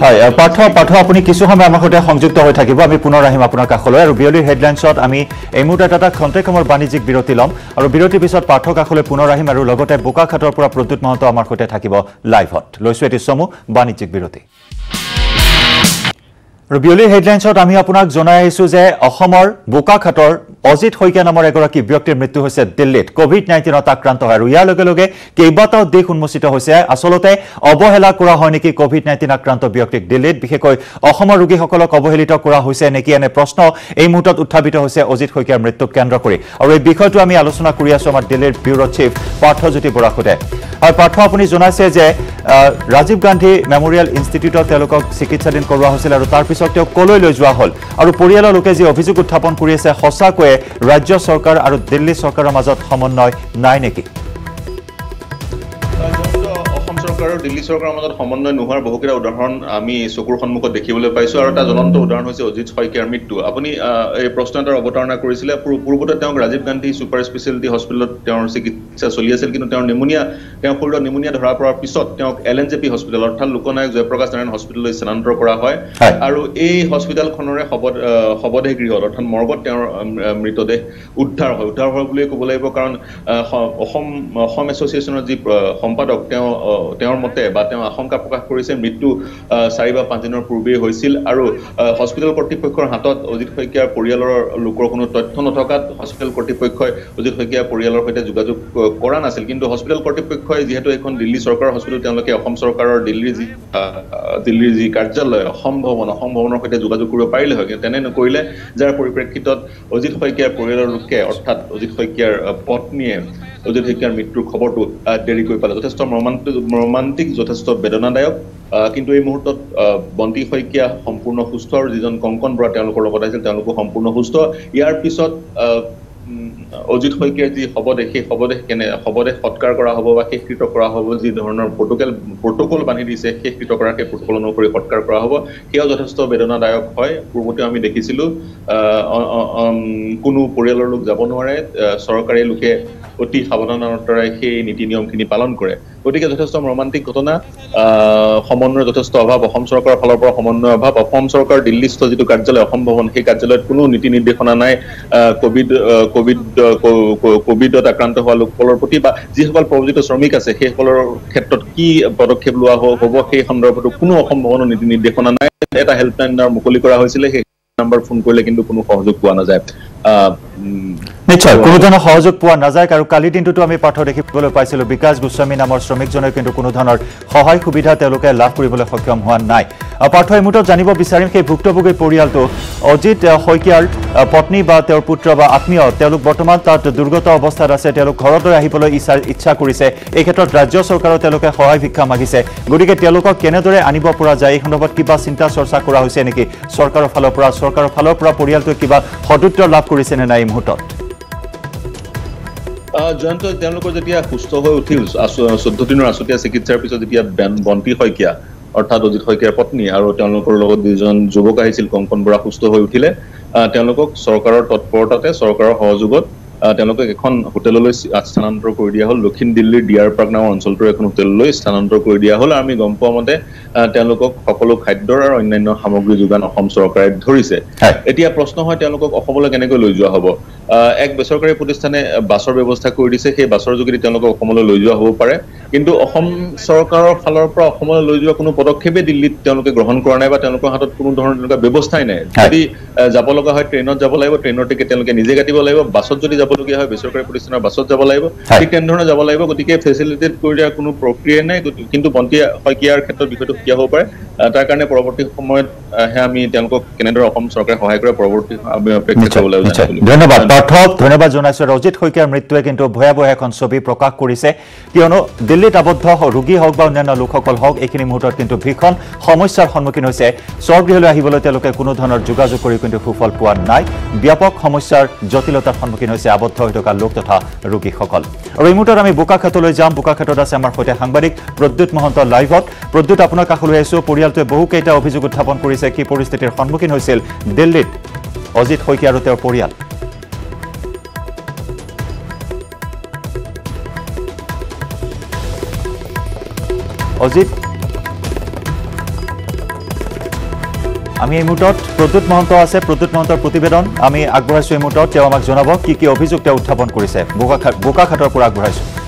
হয় পাৰ্থ পাৰ্থ আপুনি কিছু সময় আমাৰ সৈতে সংযুক্ত হৈ থাকিব। আমি পুনৰ আহিম আপোনাৰ কাষলৈ। আৰু বিয়লিৰ হেডলাইনছত আমি এই মুহূৰ্তত এটা খন্তেকমৰ বাণিজ্যিক বিৰতি ল'ম। আৰু বিৰতিৰ পিছত পাৰ্থ কাষলৈ পুনৰ আহিম আৰু লগতে বোকাখাটৰ পৰা প্ৰদ্যুৎ মহন্ত আমাৰ সৈতে থাকিব লাইভত। লৈছোঁ এটি চমু বাণিজ্যিক বিৰতি। আৰু বিয়লিৰ হেডলাইনছত আমি আপোনাক জনাই আহিছোঁ যে অসমৰ বোকাখাটৰ অজিত শইকীয়া নামৰ এগৰাকী ব্যক্তিৰ মৃত্যু হৈছে দিল্লীত। কভিড নাইণ্টিনত আক্ৰান্ত হয় আৰু ইয়াৰ লগে লগে কেইবাটাও দিশ উন্মোচিত হৈছে। আচলতে অৱহেলা কৰা হয় নেকি কভিড নাইণ্টিন আক্ৰান্ত ব্যক্তিক দিল্লীত? বিশেষকৈ অসমৰ ৰোগীসকলক অৱহেলিত কৰা হৈছে নেকি? এনে প্ৰশ্ন এই মুহূৰ্তত উত্থাপিত হৈছে অজিত শইকীয়াৰ মৃত্যুক কেন্দ্ৰ কৰি। আৰু এই বিষয়টো আমি আলোচনা কৰি আছোঁ আমাৰ দিল্লীৰ ব্যুৰ' চিফ পাৰ্থজ্যোতি বৰাৰ সৈতে আৰু পাৰ্থ আপুনি জনাইছে যে ৰাজীৱ গান্ধী মেমৰিয়েল ইনষ্টিটিউটত তেওঁলোকক চিকিৎসাধীন কৰোৱা হৈছিল আৰু তাৰপিছত তেওঁক কলৈ লৈ যোৱা হ'ল? আৰু পৰিয়ালৰ লোকে যি অভিযোগ উত্থাপন কৰি আছে সঁচাকৈয়ে ৰাজ্য চৰকাৰ আৰু দিল্লী চৰকাৰৰ মাজত সমন্বয় নাই নেকি? চৰকাৰ আৰু দিল্লী চৰকাৰৰ মাজত সমন্বয় নোহোৱাৰ বহুকেইটা উদাহৰণ আমি চকুৰ সন্মুখত দেখিবলৈ পাইছোঁ আৰু এটা জ্বলন্ত উদাহৰণ হৈছে অজিত শইকীয়াৰ মৃত্যু। আপুনি এই প্ৰশ্ন এটাৰ অৱতাৰণা কৰিছিলে। পূৰ্বতে তেওঁক ৰাজীৱ গান্ধী ছুপাৰ স্পেচিয়েলিটি হস্পিটেলত তেওঁৰ চিকিৎসা চলি আছিল কিন্তু তেওঁৰ নিমনিয়া তেওঁৰ শৰীৰত নিমনিয়া ধৰা পৰাৰ পিছত তেওঁক L N J P hospital অৰ্থাৎ লোকনায়ক জয়প্ৰকাশ নাৰায়ণ হস্পিটেললৈ স্থানান্তৰ কৰা হয়। আৰু এই হস্পিটেলখনৰে শৱ শৱদেহ গৃহত অৰ্থাৎ মৰ্গত তেওঁৰ মৃতদেহ উদ্ধাৰ হয়। উদ্ধাৰ হয় বুলিয়ে ক'ব লাগিব কাৰণ অসম অসম এছ'চিয়েশ্যনৰ যি সম্পাদক তেওঁ তেওঁৰ মতে বা তেওঁ আশংকা প্ৰকাশ কৰিছে মৃত্যু চাৰি বা পাঁচদিনৰ পূৰ্বেই হৈছিল আৰু হস্পিটেল কৰ্তৃপক্ষৰ হাতত অজিত শইকীয়াৰ পৰিয়ালৰ লোকৰ কোনো তথ্য নথকাত হস্পিটেল কৰ্তৃপক্ষই অজিত শইকীয়াৰ পৰিয়ালৰ সৈতে যোগাযোগ কৰা নাছিল। কিন্তু হস্পিটেল কৰ্তৃপক্ষই যিহেতু এখন দিল্লী চৰকাৰৰ হস্পিটেল তেওঁলোকে অসম চৰকাৰৰ দিল্লীৰ যি দিল্লীৰ যি কাৰ্যালয় অসম ভৱন অসম ভৱনৰ সৈতে যোগাযোগ কৰিব পাৰিলে হয়। কিন্তু তেনে নকৰিলে যাৰ পৰিপ্ৰেক্ষিতত অজিত শইকীয়াৰ পৰিয়ালৰ লোকে অৰ্থাৎ অজিত শইকীয়াৰ পত্নীয়ে অজিত শইকীয়াৰ মৃত্যুৰ খবৰটো দেৰি কৰি পালে যথেষ্ট মৰ্মান্তিক মৰ্মান্তিক যথেষ্ট বেদনাদায়ক কিন্তু এই মুহূৰ্তত বন্তি শইকীয়া সম্পূৰ্ণ সুস্থ আৰু যিজন কংকন বৰা তেওঁলোকৰ লগত আহিছিল তেওঁলোকো সম্পূৰ্ণ সুস্থ। ইয়াৰ পিছত অজিত শইকীয়াৰ যি শৱদেহ সেই শৱদেহ কেনে শৱদেহ সৎকাৰ কৰা হ'ব বা শেষকৃত কৰা হ'ব যি ধৰণৰ প্ৰট'কল প্ৰট'কল বান্ধি দিছে শেষকৃত কৰাৰ সেই প্ৰট'কল অনুসৰি সৎকাৰ কৰা হ'ব সেয়াও যথেষ্ট বেদনাদায়ক হয়। পূৰ্বতেও আমি দেখিছিলোঁ কোনো পৰিয়ালৰ লোক যাব নোৱাৰে চৰকাৰী লোকে অতি সাৱধানতাৰে সেই নীতি নিয়মখিনি পালন কৰে। গতিকে যথেষ্ট মৰ্মান্তিক ঘটনা সমন্বয়ৰ যথেষ্ট অভাৱ অসম চৰকাৰৰ ফালৰ পৰা সমন্বয়ৰ অভাৱ। অসম চৰকাৰ দিল্লীস্থ যিটো কাৰ্যালয় অসম ভৱন সেই কাৰ্যালয়ত কোনো নীতি নিৰ্দেশনা নাই। কভিড কভিড কভিডত আক্ৰান্ত হোৱা লোকসকলৰ প্ৰতি বা যিসকল প্ৰৱজিত শ্ৰমিক আছে সেইসকলৰ ক্ষেত্ৰত কি পদক্ষেপ লোৱা হ'ব সেই সন্দৰ্ভতো কোনো অসম ভৱনৰ নীতি নিৰ্দেশনা নাই। এটা হেল্পলাইন মুকলি কৰা হৈছিলে সেই নম্বৰ ফোন কৰিলে কিন্তু কোনো সহযোগ পোৱা নাযায়। নিশ্চয় কোনো ধৰণৰ সহযোগ পোৱা নাযায় আৰু কালিৰ দিনটোতো আমি পাঠ দেখিবলৈ পাইছিলোঁ। বিকাশ গোস্বামী নামৰ শ্ৰমিকজনে কিন্তু কোনো ধৰণৰ সহায় সুবিধা তেওঁলোকে লাভ কৰিবলৈ সক্ষম হোৱা নাই। পাৰ্থ এই মুহূৰ্তত জানিব বিচাৰিম সেই ভুক্তভোগী পৰিয়ালটো। অজিত শইকীয়াৰ পত্নী বা তেওঁৰ পুত্ৰ বা আত্মীয় তেওঁলোক বৰ্তমান তাত দুৰ্গত অৱস্থাত আছে। তেওঁলোক ঘৰলৈ আহিবলৈ ইচ্ছা ইচ্ছা কৰিছে। এই ক্ষেত্ৰত ৰাজ্য চৰকাৰৰ তেওঁলোকে সহায় ভিক্ষা মাগিছে। গতিকে তেওঁলোকক কেনেদৰে আনিব পৰা যায়? এই সন্দৰ্ভত কিবা চিন্তা চৰ্চা কৰা হৈছে নেকি? চৰকাৰৰ ফালৰ পৰা চৰকাৰৰ ফালৰ পৰা পৰিয়ালটোৱে কিবা সদুত্তৰ লাভ কৰিছেনে নাই এই মুহূৰ্তত? জয়ন্ত তেওঁলোকৰ যেতিয়া সুস্থ হৈ উঠিল চৈধ্য দিনৰ আছুতীয়া চিকিৎসাৰ পিছত যেতিয়া বন্তি শইকীয়া অৰ্থাৎ অজিত শইকীয়াৰ পত্নী আৰু তেওঁলোকৰ লগত দুজন যুৱক আহিছিল কংকন বৰা সুস্থ হৈ উঠিলে তেওঁলোকক চৰকাৰৰ তৎপৰতাতে চৰকাৰৰ সহযোগত তেওঁলোকক এখন হোটেললৈ স্থানান্তৰ কৰি দিয়া হ'ল। দক্ষিণ দিল্লীৰ ডিয়াৰ পাৰ্ক নামৰ অঞ্চলটোৰ এখন হোটেললৈ স্থানান্তৰ কৰি দিয়া হ'ল। আৰু আমি গম পোৱা মতে তেওঁলোকক সকলো খাদ্যৰ আৰু অন্যান্য সামগ্ৰী যোগান অসম চৰকাৰে ধৰিছে। এতিয়া প্ৰশ্ন হয় তেওঁলোকক অসমলৈ কেনেকৈ লৈ যোৱা হ'ব এক বেচৰকাৰী প্ৰতিষ্ঠানে বাছৰ ব্যৱস্থা কৰি দিছে সেই বাছৰ যোগেদি তেওঁলোকক অসমলৈ লৈ যোৱা হ'ব পাৰে কিন্তু অসম চৰকাৰৰ ফালৰ পৰা অসমলৈ লৈ যোৱা কোনো পদক্ষেপেই দিল্লীত তেওঁলোকে গ্ৰহণ কৰা নাই বা তেওঁলোকৰ হাতত কোনো ধৰণৰ তেনেকুৱা ব্যৱস্থাই নাই। যদি যাব লগা হয় ট্ৰেইনত যাব লাগিব ট্ৰেইনৰ টিকেট তেওঁলোকে নিজে কাটিব লাগিব বাছত যদি যাবলগীয়া হয় বেচৰকাৰী প্ৰতিষ্ঠানৰ বাছত যাব লাগিব। ঠিক তেনেধৰণে যাব লাগিব গতিকে ফেচিলিটেট কৰি দিয়াৰ কোনো প্ৰক্ৰিয়াই নাই কিন্তু বন্তি শইকীয়াৰ ক্ষেত্ৰত বিষয়টো সুকীয়া হ'ব পাৰে? তাৰ কাৰণে পৰৱৰ্তী সময়ত হে আমি তেওঁলোকক কেনেদৰে অসম চৰকাৰে সহায় কৰে পৰৱৰ্তী ধন্যবাদ পাৰ্থক। ধন্যবাদ জনাইছো। ৰজিত শইকীয়াৰ মৃত্যুৱে কিন্তু ভয়াৱহ এখন ছবি প্ৰকাশ কৰিছে। কিয়নো দিল্লীত আবদ্ধ ৰোগী হওক বা অন্যান্য লোকসকল হওক এইখিনি মুহূৰ্তত কিন্তু ভীষণ সমস্যাৰ সন্মুখীন হৈছে। স্বগৃহলৈ আহিবলৈ তেওঁলোকে কোনো ধৰণৰ যোগাযোগ কৰি কিন্তু সুফল পোৱা নাই। ব্যাপক সমস্যাৰ জটিলতাৰ সন্মুখীন হৈছে আবদ্ধ হৈ থকা লোক তথা ৰোগীসকল। আৰু এই মুহূৰ্তত আমি বোকাখাটলৈ যাম। বোকাখাটত আছে আমাৰ সৈতে সাংবাদিক প্ৰদ্যুৎ মহন্ত লাইভত। প্ৰদ্যুৎ আপোনাৰ কাষলৈ আহিছোঁ। পৰিয়ালটোৱে বহুকেইটা অভিযোগ উত্থাপন কৰিছে। কি পৰিস্থিতিৰ সন্মুখীন হৈছিল দিল্লীত অজিত শইকীয়া আৰু তেওঁৰ পৰিয়াল? অজিত? আমি এই মুহূৰ্তত প্ৰদ্যুৎ মহন্ত আছে। প্ৰদ্যুৎ মহন্তৰ প্ৰতিবেদন। আমি আগবঢ়াইছোঁ এই মুহূৰ্তত। তেওঁ আমাক জনাব কি কি অভিযোগ তেওঁ উত্থাপন কৰিছে। বোকাখাট বোকাখাটৰ পৰা আগবঢ়াইছোঁ।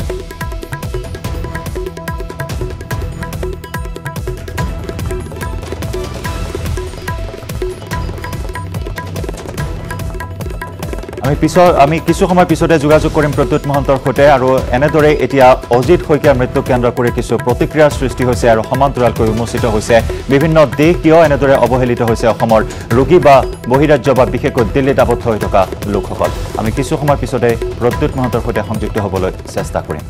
আমি পিছৰ আমি কিছু সময় পিছতে যোগাযোগ কৰিম প্ৰদ্যুৎ মহন্তৰ সৈতে আৰু এনেদৰে এতিয়া অজিত শইকীয়াৰ মৃত্যুক কেন্দ্ৰ কৰি কিছু প্ৰতিক্ৰিয়াৰ সৃষ্টি হৈছে আৰু সমান্তৰালকৈ উন্মোচিত হৈছে। বিভিন্ন দেশ কিয় এনেদৰে অৱহেলিত হৈছে অসমৰ ৰোগী বা বহিৰাজ্য বা বিশেষকৈ দিল্লীত আবদ্ধ হৈ থকা লোকসকল? আমি কিছু সময় পিছতে প্ৰদ্যুৎ মহন্তৰ সৈতে সংযুক্ত হ'বলৈ চেষ্টা কৰিম।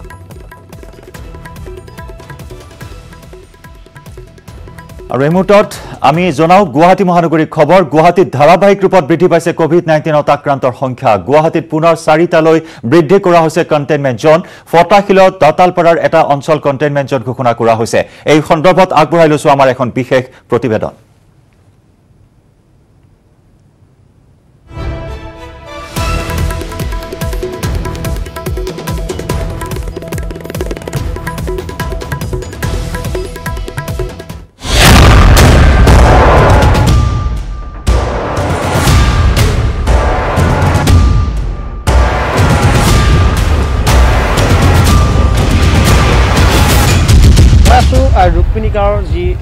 আৰু এই মুহূৰ্তত আমি জনাওঁ গুৱাহাটী মহানগৰীৰ খবৰ গুৱাহাটীত ধাৰাবাহিক ৰূপত বৃদ্ধি পাইছে কভিড নাইণ্টিনত আক্ৰান্তৰ সংখ্যা। গুৱাহাটীত পুনৰ চাৰিটালৈ বৃদ্ধি কৰা হৈছে কণ্টেইনমেণ্ট জন ফটাশিলত দাঁতালপাৰাৰ এটা অঞ্চল কণ্টেইনমেণ্ট জন ঘোষণা কৰা হৈছে। এই সন্দৰ্ভত আগবঢ়াই লৈছোঁ আমাৰ এখন বিশেষ প্ৰতিবেদন।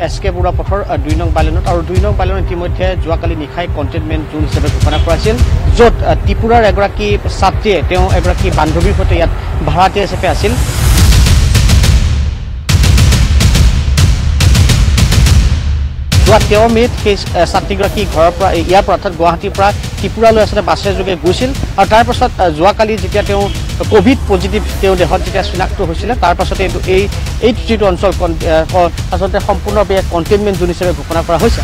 এছ কে বৰুৱা পথৰ দুই নং বালেনত আৰু দুই নং বালেনত ইতিমধ্যে যোৱাকালি নিশাই কণ্টেইনমেণ্ট জোন হিচাপে ঘোষণা কৰা আছিল য'ত আহ, ত্ৰিপুৰাৰ এগৰাকী ছাত্ৰীয়ে তেওঁ এগৰাকী বান্ধৱীৰ সৈতে ইয়াত ভাড়াতীয়া হিচাপে আছিল। যোৱা তেৰ মে'ত সেই আহ, ছাত্ৰীগৰাকী ঘৰৰ পৰা ইয়াৰ পৰা অৰ্থাৎ গুৱাহাটীৰ পৰা ত্ৰিপুৰালৈ আচলতে বাছেৰে যোগে গৈছিল। আৰু তাৰ পাছত আহ, যোৱাকালি যেতিয়া তেওঁ কভিড পজিটিভ তেওঁ দেহত যেতিয়া চিনাক্ত হৈছিলে তাৰ পাছতে এই এই যিটো অঞ্চল আচলতে সম্পূৰ্ণভাৱে কণ্টেইনমেণ্ট জোন হিচাপে ঘোষণা কৰা হৈছে।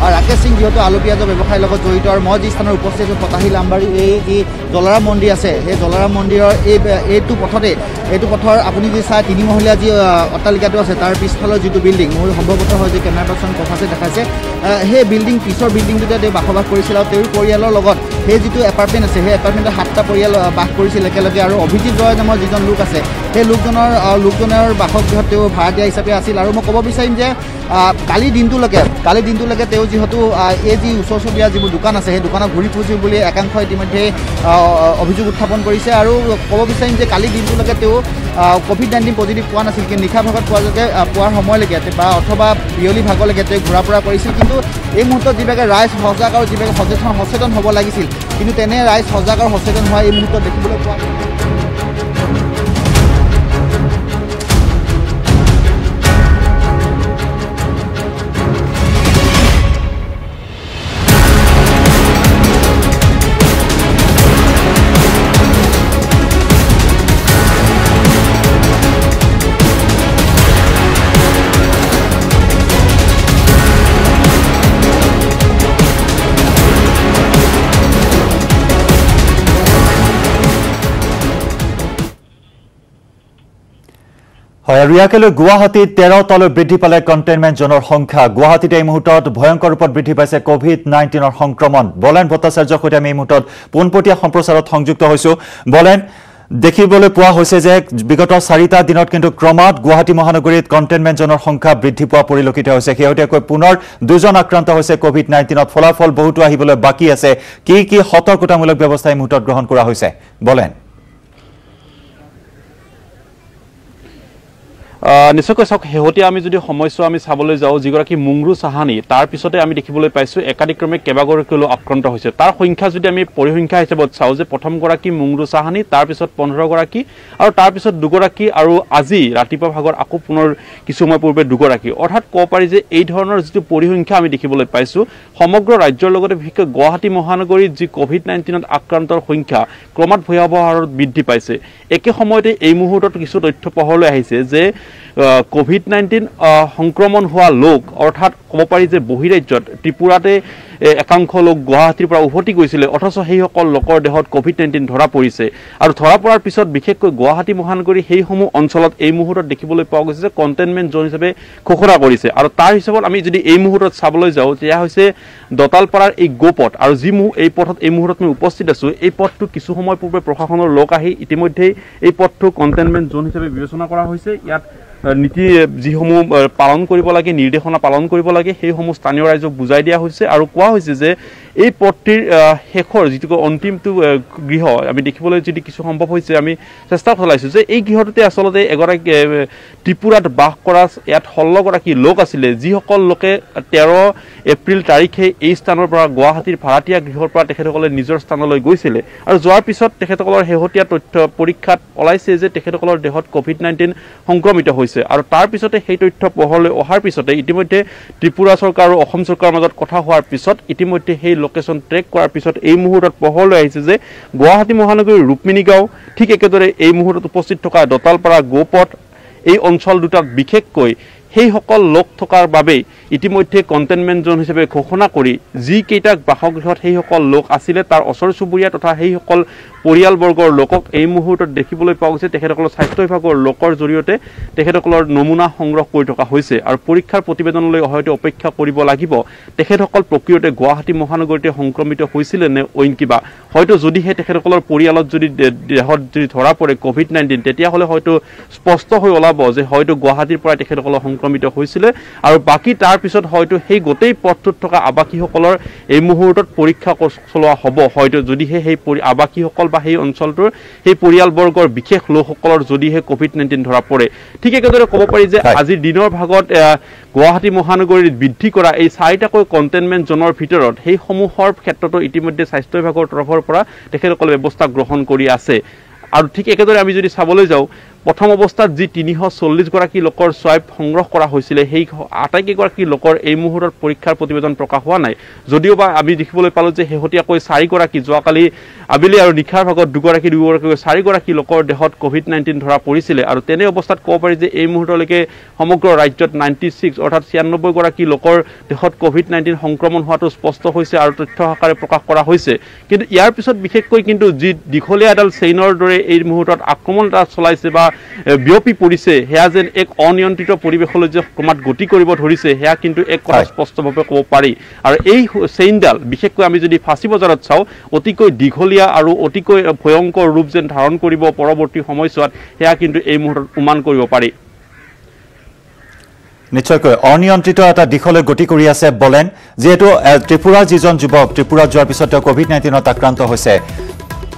ৰাকেশ সিং যিহেতু আলু পিঁয়াজৰ ব্যৱসায়ৰ লগত জড়িত আৰু মই যি স্থানত উপস্থিত আছোঁ পতাহী লাম্বাৰী এই যি জলাৰাম মন্দিৰ আছে সেই জলাৰাম মন্দিৰৰ এই এইটো পথতে এইটো পথৰ আপুনি যি চাই তিনিমহলীয়া যি অট্টালিকাটো আছে তাৰ পিছফালৰ যিটো বিল্ডিং মোৰ সম্ভৱতঃ হয় যে কেমেৰা পাৰ্চন কথাতে দেখাইছে সেই বিল্ডিং পিছৰ বিল্ডিংটোতে তেওঁ বসবাস কৰিছিল আৰু তেওঁৰ পৰিয়ালৰ লগত সেই যিটো এপাৰ্টমেণ্ট আছে সেই এপাৰ্টমেণ্টত সাতটা পৰিয়াল বাস কৰিছিল একেলগে আৰু অভিজিত ৰয় নামৰ যিজন লোক আছে সেই লোকজনৰ লোকজনৰ বাসগৃহত তেওঁ ভাড়াতীয়া হিচাপে আছিল। আৰু মই ক'ব বিচাৰিম যে কালি দিনটোলৈকে কালি দিনটোলৈকে তেওঁ যিহেতু এই যি ওচৰ চুবুৰীয়া যিবোৰ দোকান আছে সেই দোকানত ঘূৰি ফুৰিছিল বুলি একাংশই ইতিমধ্যে অভিযোগ উত্থাপন কৰিছে। আৰু ক'ব বিচাৰিম যে কালি দিনটোলৈকে তেওঁ ক'ভিড নাইণ্টিন পজিটিভ পোৱা নাছিল কিন্তু নিশা ভাগত পোৱালৈকে পোৱাৰ সময়লৈকে বা অথবা বিয়লি ভাগলৈকে তেওঁ ঘূৰা ফুৰা কৰিছিল। কিন্তু এই মুহূৰ্তত যিভাগে ৰাইজ সজাগ আৰু যিভাগে সচেতন সচেতন হ'ব লাগিছিল কিন্তু তেনে ৰাইজ সজাগ আৰু সচেতন হোৱা এই মুহূৰ্তত দেখিবলৈ পোৱা হয় আৰু ইয়াকে লৈ গুৱাহাটীত তেৰটালৈ বৃদ্ধি পালে কণ্টেইনমেণ্ট জ'নৰ সংখ্যা। গুৱাহাটীত এই মুহূৰ্তত ভয়ংকৰ ৰূপত বৃদ্ধি পাইছে কভিড নাইণ্টিনৰ সংক্ৰমণ। বলেন ভট্টাচাৰ্যৰ সৈতে আমি এই মুহূৰ্তত পোনপটীয়া সম্প্ৰচাৰত সংযুক্ত হৈছোঁ। বলেন দেখিবলৈ পোৱা হৈছে যে বিগত চাৰিটা দিনত কিন্তু ক্ৰমাৎ গুৱাহাটী মহানগৰীত কণ্টেইনমেণ্ট জ'নৰ সংখ্যা বৃদ্ধি পোৱা পৰিলক্ষিত হৈছে। শেহতীয়াকৈ পুনৰ দুজন আক্ৰান্ত হৈছে কভিড নাইণ্টিনত ফলাফল বহুতো আহিবলৈ বাকী আছে। কি কি সতৰ্কতামূলক ব্যৱস্থা এই মুহূৰ্তত গ্ৰহণ কৰা হৈছে? বলেন। নিশ্চয়কৈ চাওক শেহতীয়া আমি যদি সময়ছোৱা আমি চাবলৈ যাওঁ যিগৰাকী মুংৰু চাহানী তাৰ পিছতে আমি দেখিবলৈ পাইছোঁ একাদিক্ৰমে কেইবাগৰাকীলৈ আক্ৰান্ত হৈছে। তাৰ সংখ্যা যদি আমি পৰিসংখ্যা হিচাপত চাওঁ যে প্ৰথমগৰাকী মুংৰু চাহানী তাৰপিছত পোন্ধৰগৰাকী আৰু তাৰপিছত দুগৰাকী আৰু আজি ৰাতিপুৱা ভাগত আকৌ পুনৰ কিছু সময় পূৰ্বে দুগৰাকী। অৰ্থাৎ ক'ব পাৰি যে এই ধৰণৰ যিটো পৰিসংখ্যা আমি দেখিবলৈ পাইছোঁ সমগ্ৰ ৰাজ্যৰ লগতে বিশেষকৈ গুৱাহাটী মহানগৰীত যি ক'ভিড নাইণ্টিনত আক্ৰান্তৰ সংখ্যা ক্ৰমাৎ ভয়াৱহ বৃদ্ধি পাইছে। একে সময়তে এই মুহূৰ্তত কিছু তথ্য পোহৰলৈ আহিছে যে ক'ভিড নাইণ্টিন সংক্ৰমণ হোৱা লোক অৰ্থাৎ ক'ব পাৰি যে বহিৰাজ্যত ত্ৰিপুৰাতে একাংশ লোক গুৱাহাটীৰ পৰা উভতি গৈছিলে। অথচ সেইসকল লোকৰ দেহত ক'ভিড নাইণ্টিন ধৰা পৰিছে। আৰু ধৰা পৰাৰ পিছত বিশেষকৈ গুৱাহাটী মহানগৰী সেইসমূহ অঞ্চলত এই মুহূৰ্তত দেখিবলৈ পোৱা গৈছে যে কণ্টেইনমেণ্ট জ'ন হিচাপে ঘোষণা কৰিছে আৰু তাৰ হিচাপত আমি যদি এই মুহূৰ্তত চাবলৈ যাওঁ তেতিয়া হৈছে দতালপাৰাৰ এই গোপথ আৰু যি মুহ এই পথত এই মুহূৰ্তত মই উপস্থিত আছোঁ এই পথটো কিছু সময় পূৰ্বে প্ৰশাসনৰ লোক আহি ইতিমধ্যেই এই পথটো কণ্টেইনমেণ্ট জ'ন হিচাপে বিবেচনা কৰা হৈছে। ইয়াত নীতি যিসমূহ পালন কৰিব লাগে নিৰ্দেশনা পালন কৰিব লাগে সেইসমূহ স্থানীয় ৰাইজক বুজাই দিয়া হৈছে আৰু কোৱা হৈছে যে এই পথটিৰ শেষৰ যিটো অন্তিমটো গৃহ আমি দেখিবলৈ যদি কিছু সম্ভৱ হৈছে আমি চেষ্টা চলাইছোঁ যে এই গৃহটোতে আচলতে এগৰাকী ত্ৰিপুৰাত বাস কৰা ইয়াত ষোল্লগৰাকী লোক আছিলে যিসকল লোকে তেৰ এপ্ৰিল তাৰিখে এই স্থানৰ পৰা গুৱাহাটীৰ ভাড়াতীয়া গৃহৰ পৰা তেখেতসকলে নিজৰ স্থানলৈ গৈছিলে। আৰু যোৱাৰ পিছত তেখেতসকলৰ শেহতীয়া তথ্য পৰীক্ষাত ওলাইছে যে তেখেতসকলৰ দেহত ক'ভিড নাইণ্টিন সংক্ৰমিত হৈছে আৰু তাৰ পিছতে সেই তথ্য পোহৰলৈ অহাৰ পিছতে ইতিমধ্যে ত্ৰিপুৰা চৰকাৰ আৰু অসম চৰকাৰৰ মাজত কথা হোৱাৰ পিছত ইতিমধ্যে সেই লোকেশ্যন ট্ৰেক কৰাৰ পিছত এই মুহূৰ্তত পোহৰলৈ আহিছে যে গুৱাহাটী মহানগৰীৰ ৰুক্মিণী গাঁও ঠিক একেদৰে এই মুহূৰ্তত উপস্থিত থকা দতালপাৰা গৌপথ এই অঞ্চল দুটাক বিশেষকৈ সেইসকল লোক থকাৰ বাবেই ইতিমধ্যে কণ্টেইনমেণ্ট জ'ন হিচাপে ঘোষণা কৰি যিকেইটা বাসগৃহত সেইসকল লোক আছিলে তাৰ ওচৰ চুবুৰীয়া তথা সেইসকল পৰিয়ালবৰ্গৰ লোকক এই মুহূৰ্তত দেখিবলৈ পোৱা গৈছে। তেখেতসকলৰ স্বাস্থ্য বিভাগৰ লোকৰ জৰিয়তে তেখেতসকলৰ নমুনা সংগ্ৰহ কৰি থকা হৈছে আৰু পৰীক্ষাৰ প্ৰতিবেদনলৈ হয়তো অপেক্ষা কৰিব লাগিব। তেখেতসকল প্ৰকৃততে গুৱাহাটী মহানগৰীতে সংক্ৰমিত হৈছিলে নে অইন কিবা? হয়তো যদিহে তেখেতসকলৰ পৰিয়ালত যদি দেহত যদি ধৰা পৰে ক'ভিড নাইণ্টিন তেতিয়াহ'লে হয়তো স্পষ্ট হৈ ওলাব যে হয়তো গুৱাহাটীৰ পৰাই তেখেতসকলৰ সংক্ৰমিত হৈছিলে। আৰু বাকী তাৰপিছত হয়তো সেই গোটেই পথটোত থকা আৱাসীসকলৰ এই মুহূৰ্তত পৰীক্ষা চলোৱা হ'ব। হয়তো যদিহে সেই আৱাসীসকল বা সেই অঞ্চলটোৰ সেই পৰিয়ালবৰ্গৰ বিশেষ লোকসকলৰ যদিহে ক'ভিড নাইণ্টিন ধৰা পৰে। ঠিক একেদৰে ক'ব পাৰি যে আজিৰ দিনৰ ভাগত গুৱাহাটী মহানগৰীত বৃদ্ধি কৰা এই চাৰিটাকৈ কণ্টেইনমেণ্ট জ'নৰ ভিতৰত সেইসমূহৰ ক্ষেত্ৰতো ইতিমধ্যে স্বাস্থ্য বিভাগৰ তৰফৰ পৰা তেখেতসকলে ব্যৱস্থা গ্ৰহণ কৰি আছে। আৰু ঠিক একেদৰে আমি যদি চাবলৈ যাওঁ প্ৰথম অৱস্থাত যি তিনিশ চল্লিছগৰাকী লোকৰ চুৱাইপ সংগ্ৰহ কৰা হৈছিলে সেই আটাইকেইগৰাকী লোকৰ এই মুহূৰ্তত পৰীক্ষাৰ প্ৰতিবেদন প্ৰকাশ হোৱা নাই। যদিও বা আমি দেখিবলৈ পালোঁ যে শেহতীয়াকৈ চাৰিগৰাকী যোৱাকালি আবেলি আৰু নিশাৰ ভাগত দুগৰাকী দুগৰাকী চাৰিগৰাকী লোকৰ দেহত ক'ভিড নাইণ্টিন ধৰা পৰিছিলে আৰু তেনে অৱস্থাত ক'ব পাৰি যে এই মুহূৰ্তলৈকে সমগ্ৰ ৰাজ্যত নাইণ্টি ছিক্স অৰ্থাৎ ছিয়ান্নব্বৈগৰাকী লোকৰ দেহত ক'ভিড নাইণ্টিন সংক্ৰমণ হোৱাটো স্পষ্ট হৈছে আৰু তথ্য আকাৰে প্ৰকাশ কৰা হৈছে। কিন্তু ইয়াৰ পিছত বিশেষকৈ কিন্তু যি দীঘলীয়া এডাল চেইনৰ দৰে এই মুহূৰ্তত আক্ৰমণ এটা চলাইছে বা বিয়পি পৰিছে। সেয়া যেন এক অনিয়ন্ত্ৰিত পৰিৱেশলৈ যে ক্ৰমাৎ গতি কৰিব ধৰিছে সেয়া কিন্তু এক কথা স্পষ্টভাৱে ক'ব পাৰি। আৰু এই চেইনডাল বিশেষকৈ আমি যদি ফাঁচী বজাৰত চাওঁ অতিকৈ দীঘলীয়া আৰু অতিকৈ ভয়ংকৰ ৰূপ যেন ধাৰণ কৰিব পৰৱৰ্তী সময়ছোৱাত সেয়া কিন্তু এই মুহূৰ্তত উমান কৰিব পাৰি। নিশ্চয়কৈ অনিয়ন্ত্ৰিত এটা দিশলৈ গতি কৰি আছে বলেন যিহেতু ত্ৰিপুৰাৰ যিজন যুৱক ত্ৰিপুৰাত যোৱাৰ পিছত তেওঁ ক'ভিড নাইণ্টিনত আক্ৰান্ত হৈছে।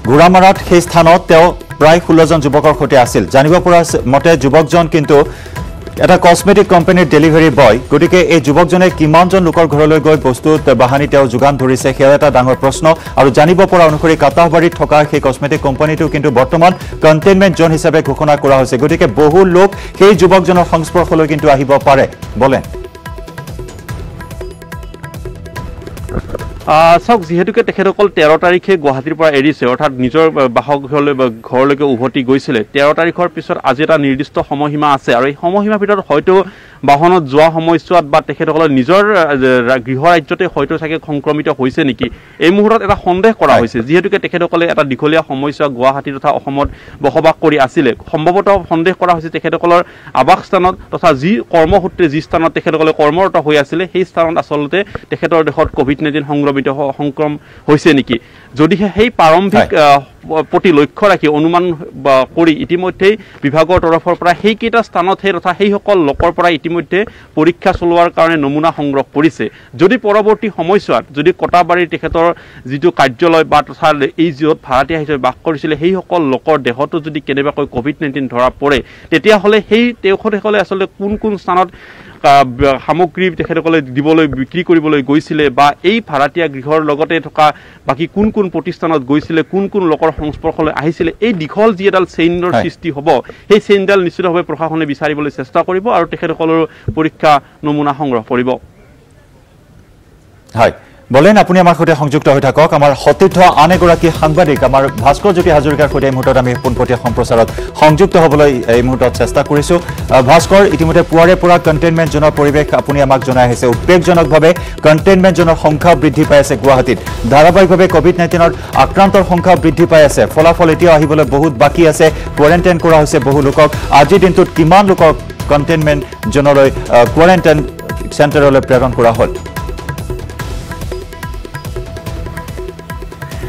ঘোঁৰামাৰাত সেই স্থানত তেওঁ প্ৰায় ষোল্লজন যুৱকৰ সৈতে আছিল। জানিব পৰা মতে যুৱকজন কিন্তু এটা কছমেটিক কোম্পানীৰ ডেলিভাৰী বয় গতিকে এই যুৱকজনে কিমানজন লোকৰ ঘৰলৈ গৈ বস্তু বাহানি তেওঁ যোগান ধৰিছে সেয়া এটা ডাঙৰ প্ৰশ্ন। আৰু জানিব পৰা অনুসৰি কাটাহবাৰীত থকা সেই কছমেটিক কোম্পানীটো কিন্তু বৰ্তমান কণ্টেইনমেণ্ট জ'ন হিচাপে ঘোষণা কৰা হৈছে। গতিকে বহু লোক সেই যুৱকজনৰ সংস্পৰ্শলৈ কিন্তু আহিব পাৰে। বোলে চাওক যিহেতুকে তেখেতসকল তেৰ তাৰিখে গুৱাহাটীৰ পৰা এৰিছে অৰ্থাৎ নিজৰ বাসগৃহলৈ ঘৰলৈকে উভতি গৈছিলে তেৰ তাৰিখৰ পিছত আজি এটা নিৰ্দিষ্ট সময়সীমা আছে আৰু এই সময়সীমাৰ ভিতৰত হয়তো বাহনত যোৱা সময়ছোৱাত বা তেখেতসকলৰ নিজৰ গৃহ ৰাজ্যতে হয়তো চাগে সংক্ৰমিত হৈছে নেকি? এই মুহূৰ্তত এটা সন্দেহ কৰা হৈছে। যিহেতুকে তেখেতসকলে এটা দীঘলীয়া সময়ছোৱা গুৱাহাটী তথা অসমত বসবাস কৰি আছিলে। সম্ভৱতঃ সন্দেহ কৰা হৈছে তেখেতসকলৰ আৱাসস্থানত তথা যি কৰ্মসূত্ৰে যি স্থানত তেখেতসকলে কৰ্মৰত হৈ আছিলে সেই স্থানত আচলতে তেখেতৰ দেশত ক'ভিড নাইণ্টিন সংক্ৰমিত সংক্ৰম হৈছে নেকি? যদিহে সেই প্ৰাৰম্ভিক প্ৰতি লক্ষ্য ৰাখি অনুমান কৰি ইতিমধ্যেই বিভাগৰ তৰফৰ পৰা সেইকেইটা স্থানতহে তথা সেইসকল লোকৰ পৰা ইতিমধ্যে পৰীক্ষা চলোৱাৰ কাৰণে নমুনা সংগ্ৰহ কৰিছে। যদি পৰৱৰ্তী সময়ছোৱাত যদি কটাবাৰীৰ তেখেতৰ যিটো কাৰ্যালয় বা তথা এই য'ত ভাড়াতীয়া হিচাপে বাস কৰিছিলে সেইসকল লোকৰ দেহতো যদি কেনেবাকৈ ক'ভিড নাইণ্টিন ধৰা পৰে তেতিয়াহ'লে সেই তেখেতসকলে আচলতে কোন কোন স্থানত সামগ্ৰী তেখেতসকলে দিবলৈ বিক্ৰী কৰিবলৈ গৈছিলে বা এই ভাড়াতীয়া গৃহৰ লগতে থকা বাকী কোন কোন প্ৰতিষ্ঠানত গৈছিলে কোন কোন লোকৰ সংস্পৰ্শলৈ আহিছিলে এই দীঘল যি এডাল চেইনৰ। সৃষ্টি হ'ব সেই চেইনডাল নিশ্চিতভাৱে প্ৰশাসনে বিচাৰিবলৈ চেষ্টা কৰিব আৰু তেখেতসকলৰ পৰীক্ষা নমুনা সংগ্ৰহ কৰিব হয় বলেন আপুনি আমাৰ সৈতে সংযুক্ত হৈ থাকক। আমাৰ সতীৰ্থ আন এগৰাকী সাংবাদিক আমাৰ ভাস্কৰ জ্যোতি হাজৰিকাৰ সৈতে এই মুহূৰ্তত আমি পোনপটীয়া সম্প্ৰচাৰত সংযুক্ত হ'বলৈ এই মুহূৰ্তত চেষ্টা কৰিছোঁ। ভাস্কৰ ইতিমধ্যে পুৱাৰে পৰা কণ্টেইনমেণ্ট জ'নৰ পৰিৱেশ আপুনি আমাক জনাই আহিছে। উদ্বেগজনকভাৱে কণ্টেইনমেণ্ট জ'নৰ সংখ্যা বৃদ্ধি পাই আছে গুৱাহাটীত। ধাৰাবাহিকভাৱে ক'ভিড নাইণ্টিনৰ আক্ৰান্তৰ সংখ্যা বৃদ্ধি পাই আছে। ফলাফল এতিয়াও আহিবলৈ বহুত বাকী আছে। কোৱাৰেণ্টাইন কৰা হৈছে বহু লোকক। আজিৰ দিনটোত কিমান লোকক কণ্টেইনমেণ্ট জ'নলৈ কোৱাৰেণ্টাইন চেণ্টাৰলৈ প্ৰেৰণ কৰা হ'ল?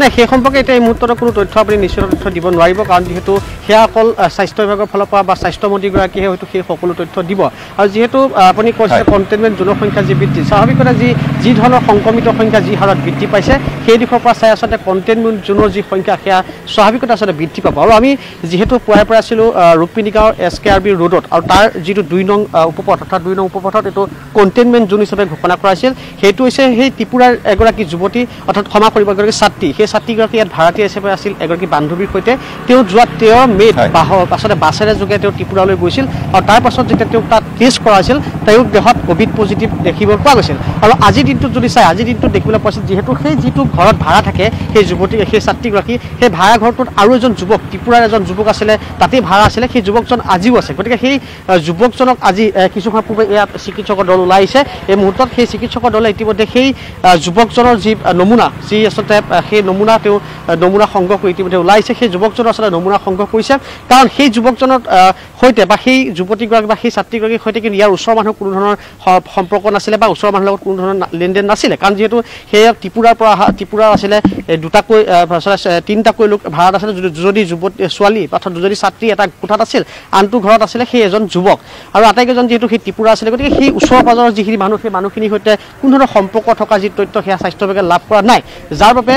নাই সেই সম্পৰ্কে এতিয়া এই মুহূৰ্তত কোনো তথ্য আপুনি নিশ্চিত তথ্য দিব নোৱাৰিব কাৰণ যিহেতু সেয়া অকল স্বাস্থ্য বিভাগৰ ফালৰ পৰা বা স্বাস্থ্যমন্ত্ৰীগৰাকীয়ে হয়তো সেই সকলো তথ্য দিব। আৰু যিহেতু আপুনি কৈছে। কণ্টেইনমেণ্ট জোনৰ সংখ্যা যি বৃদ্ধি স্বাভাৱিকতে যি যি ধৰণৰ সংক্ৰমিতৰ সংখ্যা যি হাৰত বৃদ্ধি পাইছে সেই দিশৰ পৰা চাই আচলতে কণ্টেইনমেণ্ট জোনৰ যি সংখ্যা সেয়া স্বাভাৱিকতে আচলতে বৃদ্ধি পাব। আৰু আমি যিহেতু পুৱাই পৰা আছিলোঁ ৰুক্মিণী গাঁৱৰ এছ কে আৰ বি ৰোডত আৰু তাৰ যিটো দুই নং উপপথ অৰ্থাৎ দুই নং উপপথত এইটো কণ্টেইনমেণ্ট জোন হিচাপে ঘোষণা কৰা হৈছিল সেইটো হৈছে সেই ত্ৰিপুৰাৰ এগৰাকী যুৱতী অৰ্থাৎ ক্ষমা কৰিব এগৰাকী ছাত্ৰী। সেই ছাত্ৰীগৰাকী ইয়াত ভাড়াতীয়া হিচাপে আছিল এগৰাকী বান্ধৱীৰ সৈতে। তেওঁ যোৱা মে'ত হয়। বাহৰ পাছতে বাছেৰে যোগে তেওঁ ত্ৰিপুৰালৈ গৈছিল আৰু তাৰ পাছত যেতিয়া তেওঁক তাত টেষ্ট কৰা হৈছিল তেওঁৰ দেহত ক'ভিড পজিটিভ দেখিব পোৱা গৈছিল। আৰু আজিৰ দিনটোত যদি চাই আজিৰ দিনটোত দেখিবলৈ পাইছিল যিহেতু সেই যিটো ঘৰত ভাড়া থাকে সেই যুৱতী সেই ছাত্ৰীগৰাকী সেই ভাড়া ঘৰটোত আৰু এজন যুৱক ত্ৰিপুৰাৰ এজন যুৱক আছিলে তাতেই ভাড়া আছিলে সেই যুৱকজন আজিও আছে। গতিকে সেই যুৱকজনক আজি কিছু সময় পূৰ্বে ইয়াত চিকিৎসকৰ দল ওলাই আহিছে এই মুহূৰ্তত সেই চিকিৎসকৰ দলে ইতিমধ্যে সেই যুৱকজনৰ যি নমুনা যি আচলতে সেই নমুনা তেওঁ নমুনা সংগ্ৰহ কৰি ইতিমধ্যে ওলাই আহিছে সেই যুৱকজনৰ আচলতে নমুনা সংগ্ৰহ কৰিছে। কাৰণ সেই যুৱকজনৰ সৈতে বা সেই যুৱতীগৰাকী বা সেই ছাত্ৰীগৰাকীৰ সৈতে কিন্তু ইয়াৰ ওচৰৰ মানুহ কোনো ধৰণৰ সম্পৰ্ক নাছিলে বা ওচৰৰ মানুহৰ লগত কোনো ধৰণৰ লেনদেন নাছিলে। কাৰণ যিহেতু সেই ত্ৰিপুৰাৰ পৰা অহা ত্ৰিপুৰাৰ আছিলে দুটাকৈ আচলতে তিনিটাকৈ লোক ভাড়াত আছিলে। দুজনী যুৱতী ছোৱালী অৰ্থাৎ দুজনী ছাত্ৰী এটা কোঠাত আছিল আনটো ঘৰত আছিলে সেই এজন যুৱক। আৰু আটাইকেইজন যিহেতু সেই ত্ৰিপুৰা আছিলে গতিকে সেই ওচৰ পাজৰৰ যিখিনি মানুহ সেই মানুহখিনিৰ সৈতে কোনো ধৰণৰ সম্পৰ্ক থকা যি তথ্য সেয়া স্বাস্থ্য বিভাগে লাভ কৰা নাই। যাৰ বাবে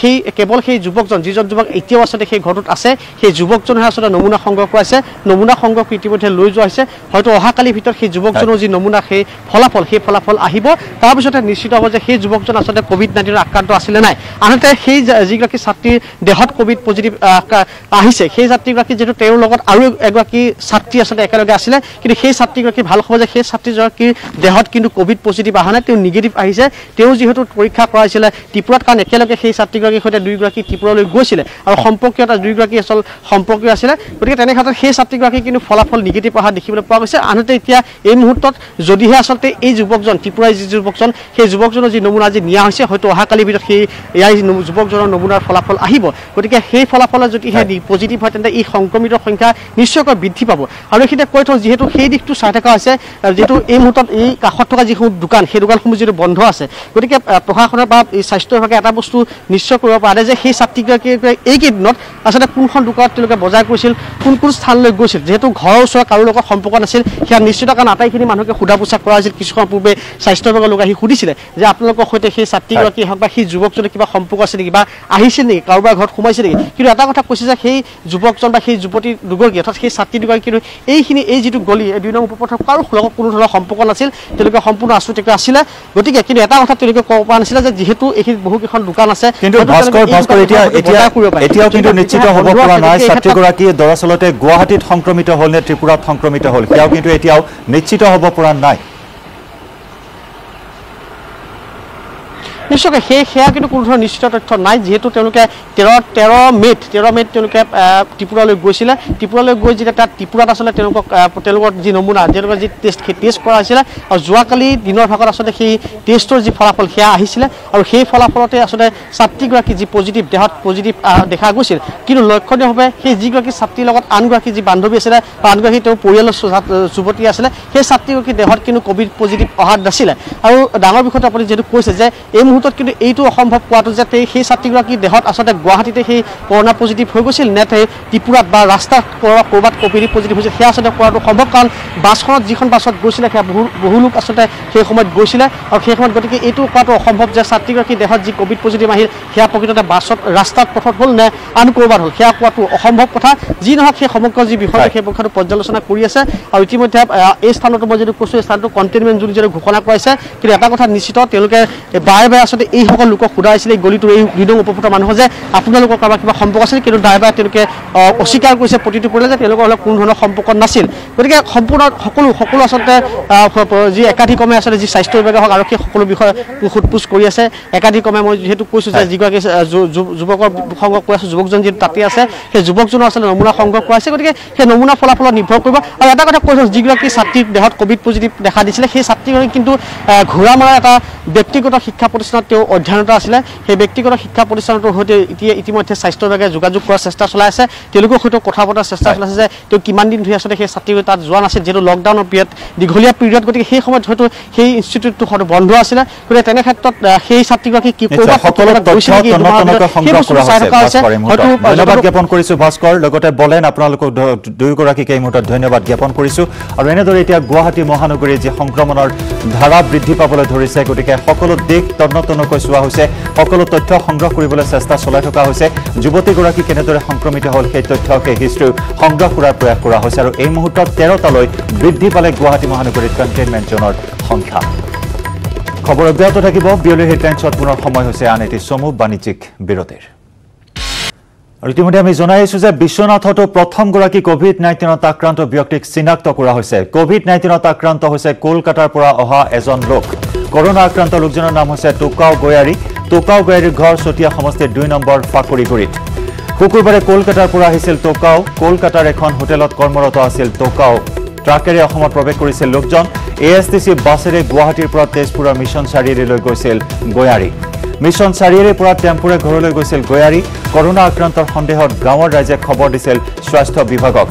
সেই কেৱল সেই যুৱকজন যিজন যুৱক এতিয়াও আচলতে সেই ঘৰটোত আছে সেই যুৱকজনহে আচলতে নমুনা সংগ্ৰহ কৰাইছে। নমুনা সংগ্ৰহ ইতিমধ্যে লৈ যোৱা হৈছে। হয়তো অহাকালিৰ ভিতৰত সেই যুৱকজনৰ যি নমুনা সেই ফলাফল সেই ফলাফল আহিব। তাৰপিছতে নিশ্চিত হ'ব যে সেই যুৱকজন আচলতে ক'ভিড নাইণ্টিনৰ আক্ৰান্ত আছিলে নাই। আনহাতে সেই যিগৰাকী ছাত্ৰীৰ দেহত ক'ভিড পজিটিভ আহিছে সেই ছাত্ৰীগৰাকী যিহেতু তেওঁৰ লগত আৰু এগৰাকী ছাত্ৰী আচলতে একেলগে আছিলে কিন্তু সেই ছাত্ৰীগৰাকী ভাল হ'ব যে সেই ছাত্ৰীগৰাকীৰ দেহত কিন্তু ক'ভিড পজিটিভ অহা নাই তেওঁ নিগেটিভ আহিছে। তেওঁ যিহেতু পৰীক্ষা কৰাইছিলে ত্ৰিপুৰাত কাৰণ একেলগে সেই ছাত্ৰীগৰাকীৰ সৈতে দুয়োগৰাকী ত্ৰিপুৰালৈ গৈছিলে আৰু সম্পৰ্কীয় এটা দুয়োগৰাকী আচল সম্পৰ্কীয় আছিলে। গতিকে তেনে ক্ষেত্ৰত সেই ছাত্ৰীগৰাকী কিন্তু ফলাফল নিগেটিভ অহা দেখিবলৈ পোৱা গৈছে। আনহাতে এতিয়া এই মুহূৰ্তত যদিহে আচলতে এই যুৱকজন ত্ৰিপুৰাৰ যি যুৱকজন সেই যুৱকজনৰ যি নমুনা আজি নিয়া হৈছে হয়তো অহাকালিৰ ভিতৰত সেই ইয়াৰ যুৱকজনৰ নমুনাৰ ফলাফল আহিব। গতিকে সেই ফলাফলত যদিহে পজিটিভ হয় তেন্তে এই সংক্ৰমিতৰ সংখ্যা নিশ্চয়কৈ বৃদ্ধি পাব। আৰু এইখিনিতে কৈ থওঁ যিহেতু সেই দিশটো চাই থকা হৈছে যিহেতু এই মুহূৰ্তত এই কাষত থকা যিসমূহ দোকান সেই দোকানসমূহ যিহেতু বন্ধ আছে। গতিকে আহ, প্ৰশাসনে বা স্বাস্থ্য বিভাগে এটা বস্তু নিশ্চয় কৰিব পাৰে যে সেই ছাত্ৰীগৰাকীয়ে এইকেইদিনত আচলতে কোনখন দোকানত তেওঁলোকে বজাৰ কৰিছিল কোন কোন স্থানলৈ গৈছিল যিহেতু ঘৰৰ ওচৰত কাৰো লগত সম্পৰ্ক নাছিল সেয়া নিশ্চিত কাৰণ আটাইখিনি মানুহকে সোধা পোছা কৰা হৈছিল। কিছু সময় পূৰ্বে স্বাস্থ্য বিভাগৰ লোক আহি সুধিছিলে যে আপোনালোকৰ সৈতে সেই ছাত্ৰীগৰাকীয়ে হওক বা সেই যুৱকজনে কিবা সম্পৰ্ক আছে নেকি বা আহিছিল নেকি কাৰোবাৰ ঘৰত সোমাইছে নেকি? কিন্তু এটা কথা কৈছে যে সেই যুৱকজন বা সেই যুৱতী দুগৰাকী অৰ্থাৎ সেই ছাত্ৰী দুগৰাকী এইখিনি এই যিটো গলি এই দুই নং উপপথৰ কাৰো লগত কোনো ধৰণৰ সম্পৰ্ক নাছিল তেওঁলোকে সম্পূৰ্ণ আচৰিত আছিলে। গতিকে কিন্তু এটা কথা তেওঁলোকে ক'ব পৰা নাছিলে যে যিহেতু এইখিনিত বহুকেইখন দোকান আছে কিন্তু ভাস্কৰ ভাস্কৰ এতিয়া এতিয়া। এতিয়াও কিন্তু নিশ্চিত হ'ব পৰা নাই ক্ষেত্ৰত ছাত্ৰীগৰাকী দৰাচলতে গুৱাহাটীত সংক্ৰমিত হ'ল নে ত্ৰিপুৰাত সংক্ৰমিত হ'ল সেয়াও কিন্তু এতিয়াও নিশ্চিত হ'ব পৰা নাই নিশ্চয়কৈ সেই সেয়া কিন্তু কোনো ধৰণৰ নিশ্চিত তথ্য নাই। যিহেতু তেওঁলোকে তেৰ তেৰ মে'ত তেৰ মে'ত তেওঁলোকে ত্ৰিপুৰালৈ গৈছিলে। ত্ৰিপুৰালৈ গৈ যেতিয়া তাত ত্ৰিপুৰাত আচলতে তেওঁলোকক তেওঁলোকৰ যি নমুনা তেওঁলোকৰ যি টেষ্ট সেই টেষ্ট কৰা হৈছিলে আৰু যোৱাকালি দিনৰ ভাগত আচলতে সেই টেষ্টৰ যি ফলাফল সেয়া আহিছিলে আৰু সেই ফলাফলতে আচলতে ছাত্ৰীগৰাকী যি পজিটিভ দেহত পজিটিভ দেখা গৈছিল। কিন্তু লক্ষণীয়ভাৱে সেই যিগৰাকী ছাত্ৰীৰ লগত আনগৰাকী যি বান্ধৱী আছিলে বা আনগৰাকী তেওঁৰ পৰিয়ালৰ যুৱতী আছিলে সেই ছাত্ৰীগৰাকী দেহত কিন্তু ক'ভিড পজিটিভ অহা নাছিলে। আৰু ডাঙৰ বিষয়টো আপুনি যিহেতু কৈছে যে এই মুহূৰ্তত কিন্তু এইটো অসম্ভৱ কোৱাটো যে সেই ছাত্ৰীগৰাকীৰ দেহত আচলতে গুৱাহাটীতে সেই কৰোণা পজিটিভ হৈ গৈছিল নে সেই ত্ৰিপুৰাত বা ৰাস্তাত ক'ৰবাত ক'ৰবাত ক'ভিড পজিটিভ হৈছিল সেয়া আচলতে কোৱাটো সম্ভৱ কাৰণ বাছখনত যিখন বাছত গৈছিলে সেয়া বহু বহু লোক আচলতে সেই সময়ত গৈছিলে আৰু সেই সময়ত গতিকে এইটো কোৱাটো অসম্ভৱ যে ছাত্ৰীগৰাকীৰ দেহত যি ক'ভিড পজিটিভ আহিল সেয়া প্ৰকৃততে বাছত ৰাস্তাত পথত হ'ল নে আন ক'ৰবাত হ'ল সেয়া কোৱাটো অসম্ভৱ কথা। যি নহওক সেই সমগ্ৰ যি বিষয়টো সেই বিষয়টো পৰ্যালোচনা কৰি আছে আৰু ইতিমধ্যে এই স্থানতো মই যিটো কৈছোঁ এই স্থানটো কণ্টেইনমেণ্ট জোন যিটো ঘোষণা কৰাইছে কিন্তু এটা কথা নিশ্চিত তেওঁলোকে বাৰে বাৰে আচলতে এইসকল লোকক সোধাইছিলে এই গলিটোৰ এই দুই উপভোক্তা মানুহৰ যে আপোনালোকৰ কাৰোবাৰ কিবা সম্পৰ্ক আছিল কিন্তু বাৰে তেওঁলোকে অস্বীকাৰ কৰিছে প্ৰতিটো কৰিলে যে তেওঁলোকৰ অলপ কোনো ধৰণৰ সম্পৰ্ক নাছিল। গতিকে সম্পূৰ্ণ সকলো সকলো আচলতে যি একাধিক্ৰমে আচলতে যি স্বাস্থ্য বিভাগে হওক আৰক্ষী সকলো বিষয়ে সোধ পোছ কৰি আছে। একাধিক্ৰমে মই যিহেতু কৈছোঁ যে যিগৰাকী যুৱকৰ সংগ্ৰহ কৰি আছোঁ যুৱকজন যিহেতু তাতে আছে সেই যুৱকজনৰ আচলতে নমুনা সংগ্ৰহ কৰা হৈছে। গতিকে সেই নমুনা ফলাফলত নিৰ্ভৰ কৰিব। আৰু এটা কথা কৈছোঁ যিগৰাকী ছাত্ৰীৰ দেহত ক'ভিড পজিটিভ দেখা দিছিলে সেই ছাত্ৰীগৰাকী কিন্তু আহ, ঘোঁৰামৰা এটা ব্যক্তিগত শিক্ষা প্ৰতিষ্ঠানত তেওঁ অধ্যয়নৰত আছিলে। সেই ব্যক্তিগত শিক্ষা প্ৰতিষ্ঠানটোৰ সৈতে এতিয়া ইতিমধ্যে স্বাস্থ্য বিভাগে যোগাযোগ কৰাৰ চেষ্টা চলাই আছে তেওঁলোকৰ সৈতে কথা পতাৰ চেষ্টা চলাইছে যে তেওঁ কিমান দিন ধৰি আচলতে সেই ছাত্ৰীগৰাকী তাত যোৱা নাছিল যিহেতু লকডাউনৰ পিৰিয়ড দীঘলীয়া পিৰিয়ড গতিকে সেই সময়ত হয়তো সেই ইনষ্টিটিউটটো হয়তো বন্ধ আছিলে। গতিকে তেনে ক্ষেত্ৰত সেই ছাত্ৰীগৰাকী কি ধন্যবাদ জ্ঞাপন কৰিছো ভাস্কৰ। লগতে বলেন আপোনালোকক দুয়োগৰাকীকে এই মুহূৰ্তত ধন্যবাদ জ্ঞাপন কৰিছো। আৰু এনেদৰে এতিয়া গুৱাহাটী মহানগৰীৰ যি সংক্ৰমণৰ ধাৰা বৃদ্ধি পাবলৈ ধৰিছে গতিকে সকলো দিশ তন্নতন্নকৈ চোৱা হৈছে। সকলো তথ্য সংগ্ৰহ কৰিবলৈ চেষ্টা চলাই থকা হৈছে। যুৱতীগৰাকী কেনেদৰে সংক্ৰমিত হ'ল সেই তথ্য সেই হিষ্ট্ৰী সংগ্ৰহ কৰাৰ প্ৰয়াস কৰা হৈছে আৰু এই মুহূৰ্তত তেৰটালৈ বৃদ্ধি পালে গুৱাহাটী মহানগৰীত কণ্টেইনমেণ্ট জ'নৰ সংখ্যা। খবৰ অব্যাহত থাকিব। বিয়লিৰ হেডলাইনছত পুনৰ সময় হৈছে আন এটি চমু বাণিজ্যিক বিৰতিৰ। আৰু ইতিমধ্যে আমি জনাই আহিছো যে বিশ্বনাথতো প্ৰথমগৰাকী কভিড নাইণ্টিনত আক্ৰান্ত ব্যক্তিক চিনাক্ত কৰা হৈছে। কভিড নাইণ্টিনত আক্ৰান্ত হৈছে কলকাতাৰ পৰা অহা এজন লোক। কৰোণা আক্ৰান্ত লোকজনৰ নাম হৈছে টোকাও গয়াৰী। টোকাও গয়াৰীৰ ঘৰ চতিয়া সমষ্টিৰ দুই ফাকুৰিগুৰিত। শুকুৰবাৰে কলকাতাৰ পৰা আহিছিল টোকাও। কলকাতাৰ এখন হোটেলত কৰ্মৰত আছিল টোকাও। ট্ৰাকেৰে অসমত প্ৰৱেশ কৰিছিল লোকজন। এ এছ টি চি বাছেৰে গুৱাহাটীৰ পৰা তেজপুৰৰ মিছন চাৰিআলিলৈ গৈছিল গয়াৰী। মিছন চাৰিআলিৰ পৰা টেম্পুৰে ঘৰলৈ গৈছিল গয়াৰী। কৰোণা আক্ৰান্তৰ সন্দেহত গাঁৱৰ ৰাইজে খবৰ দিছিল স্বাস্থ্য বিভাগক।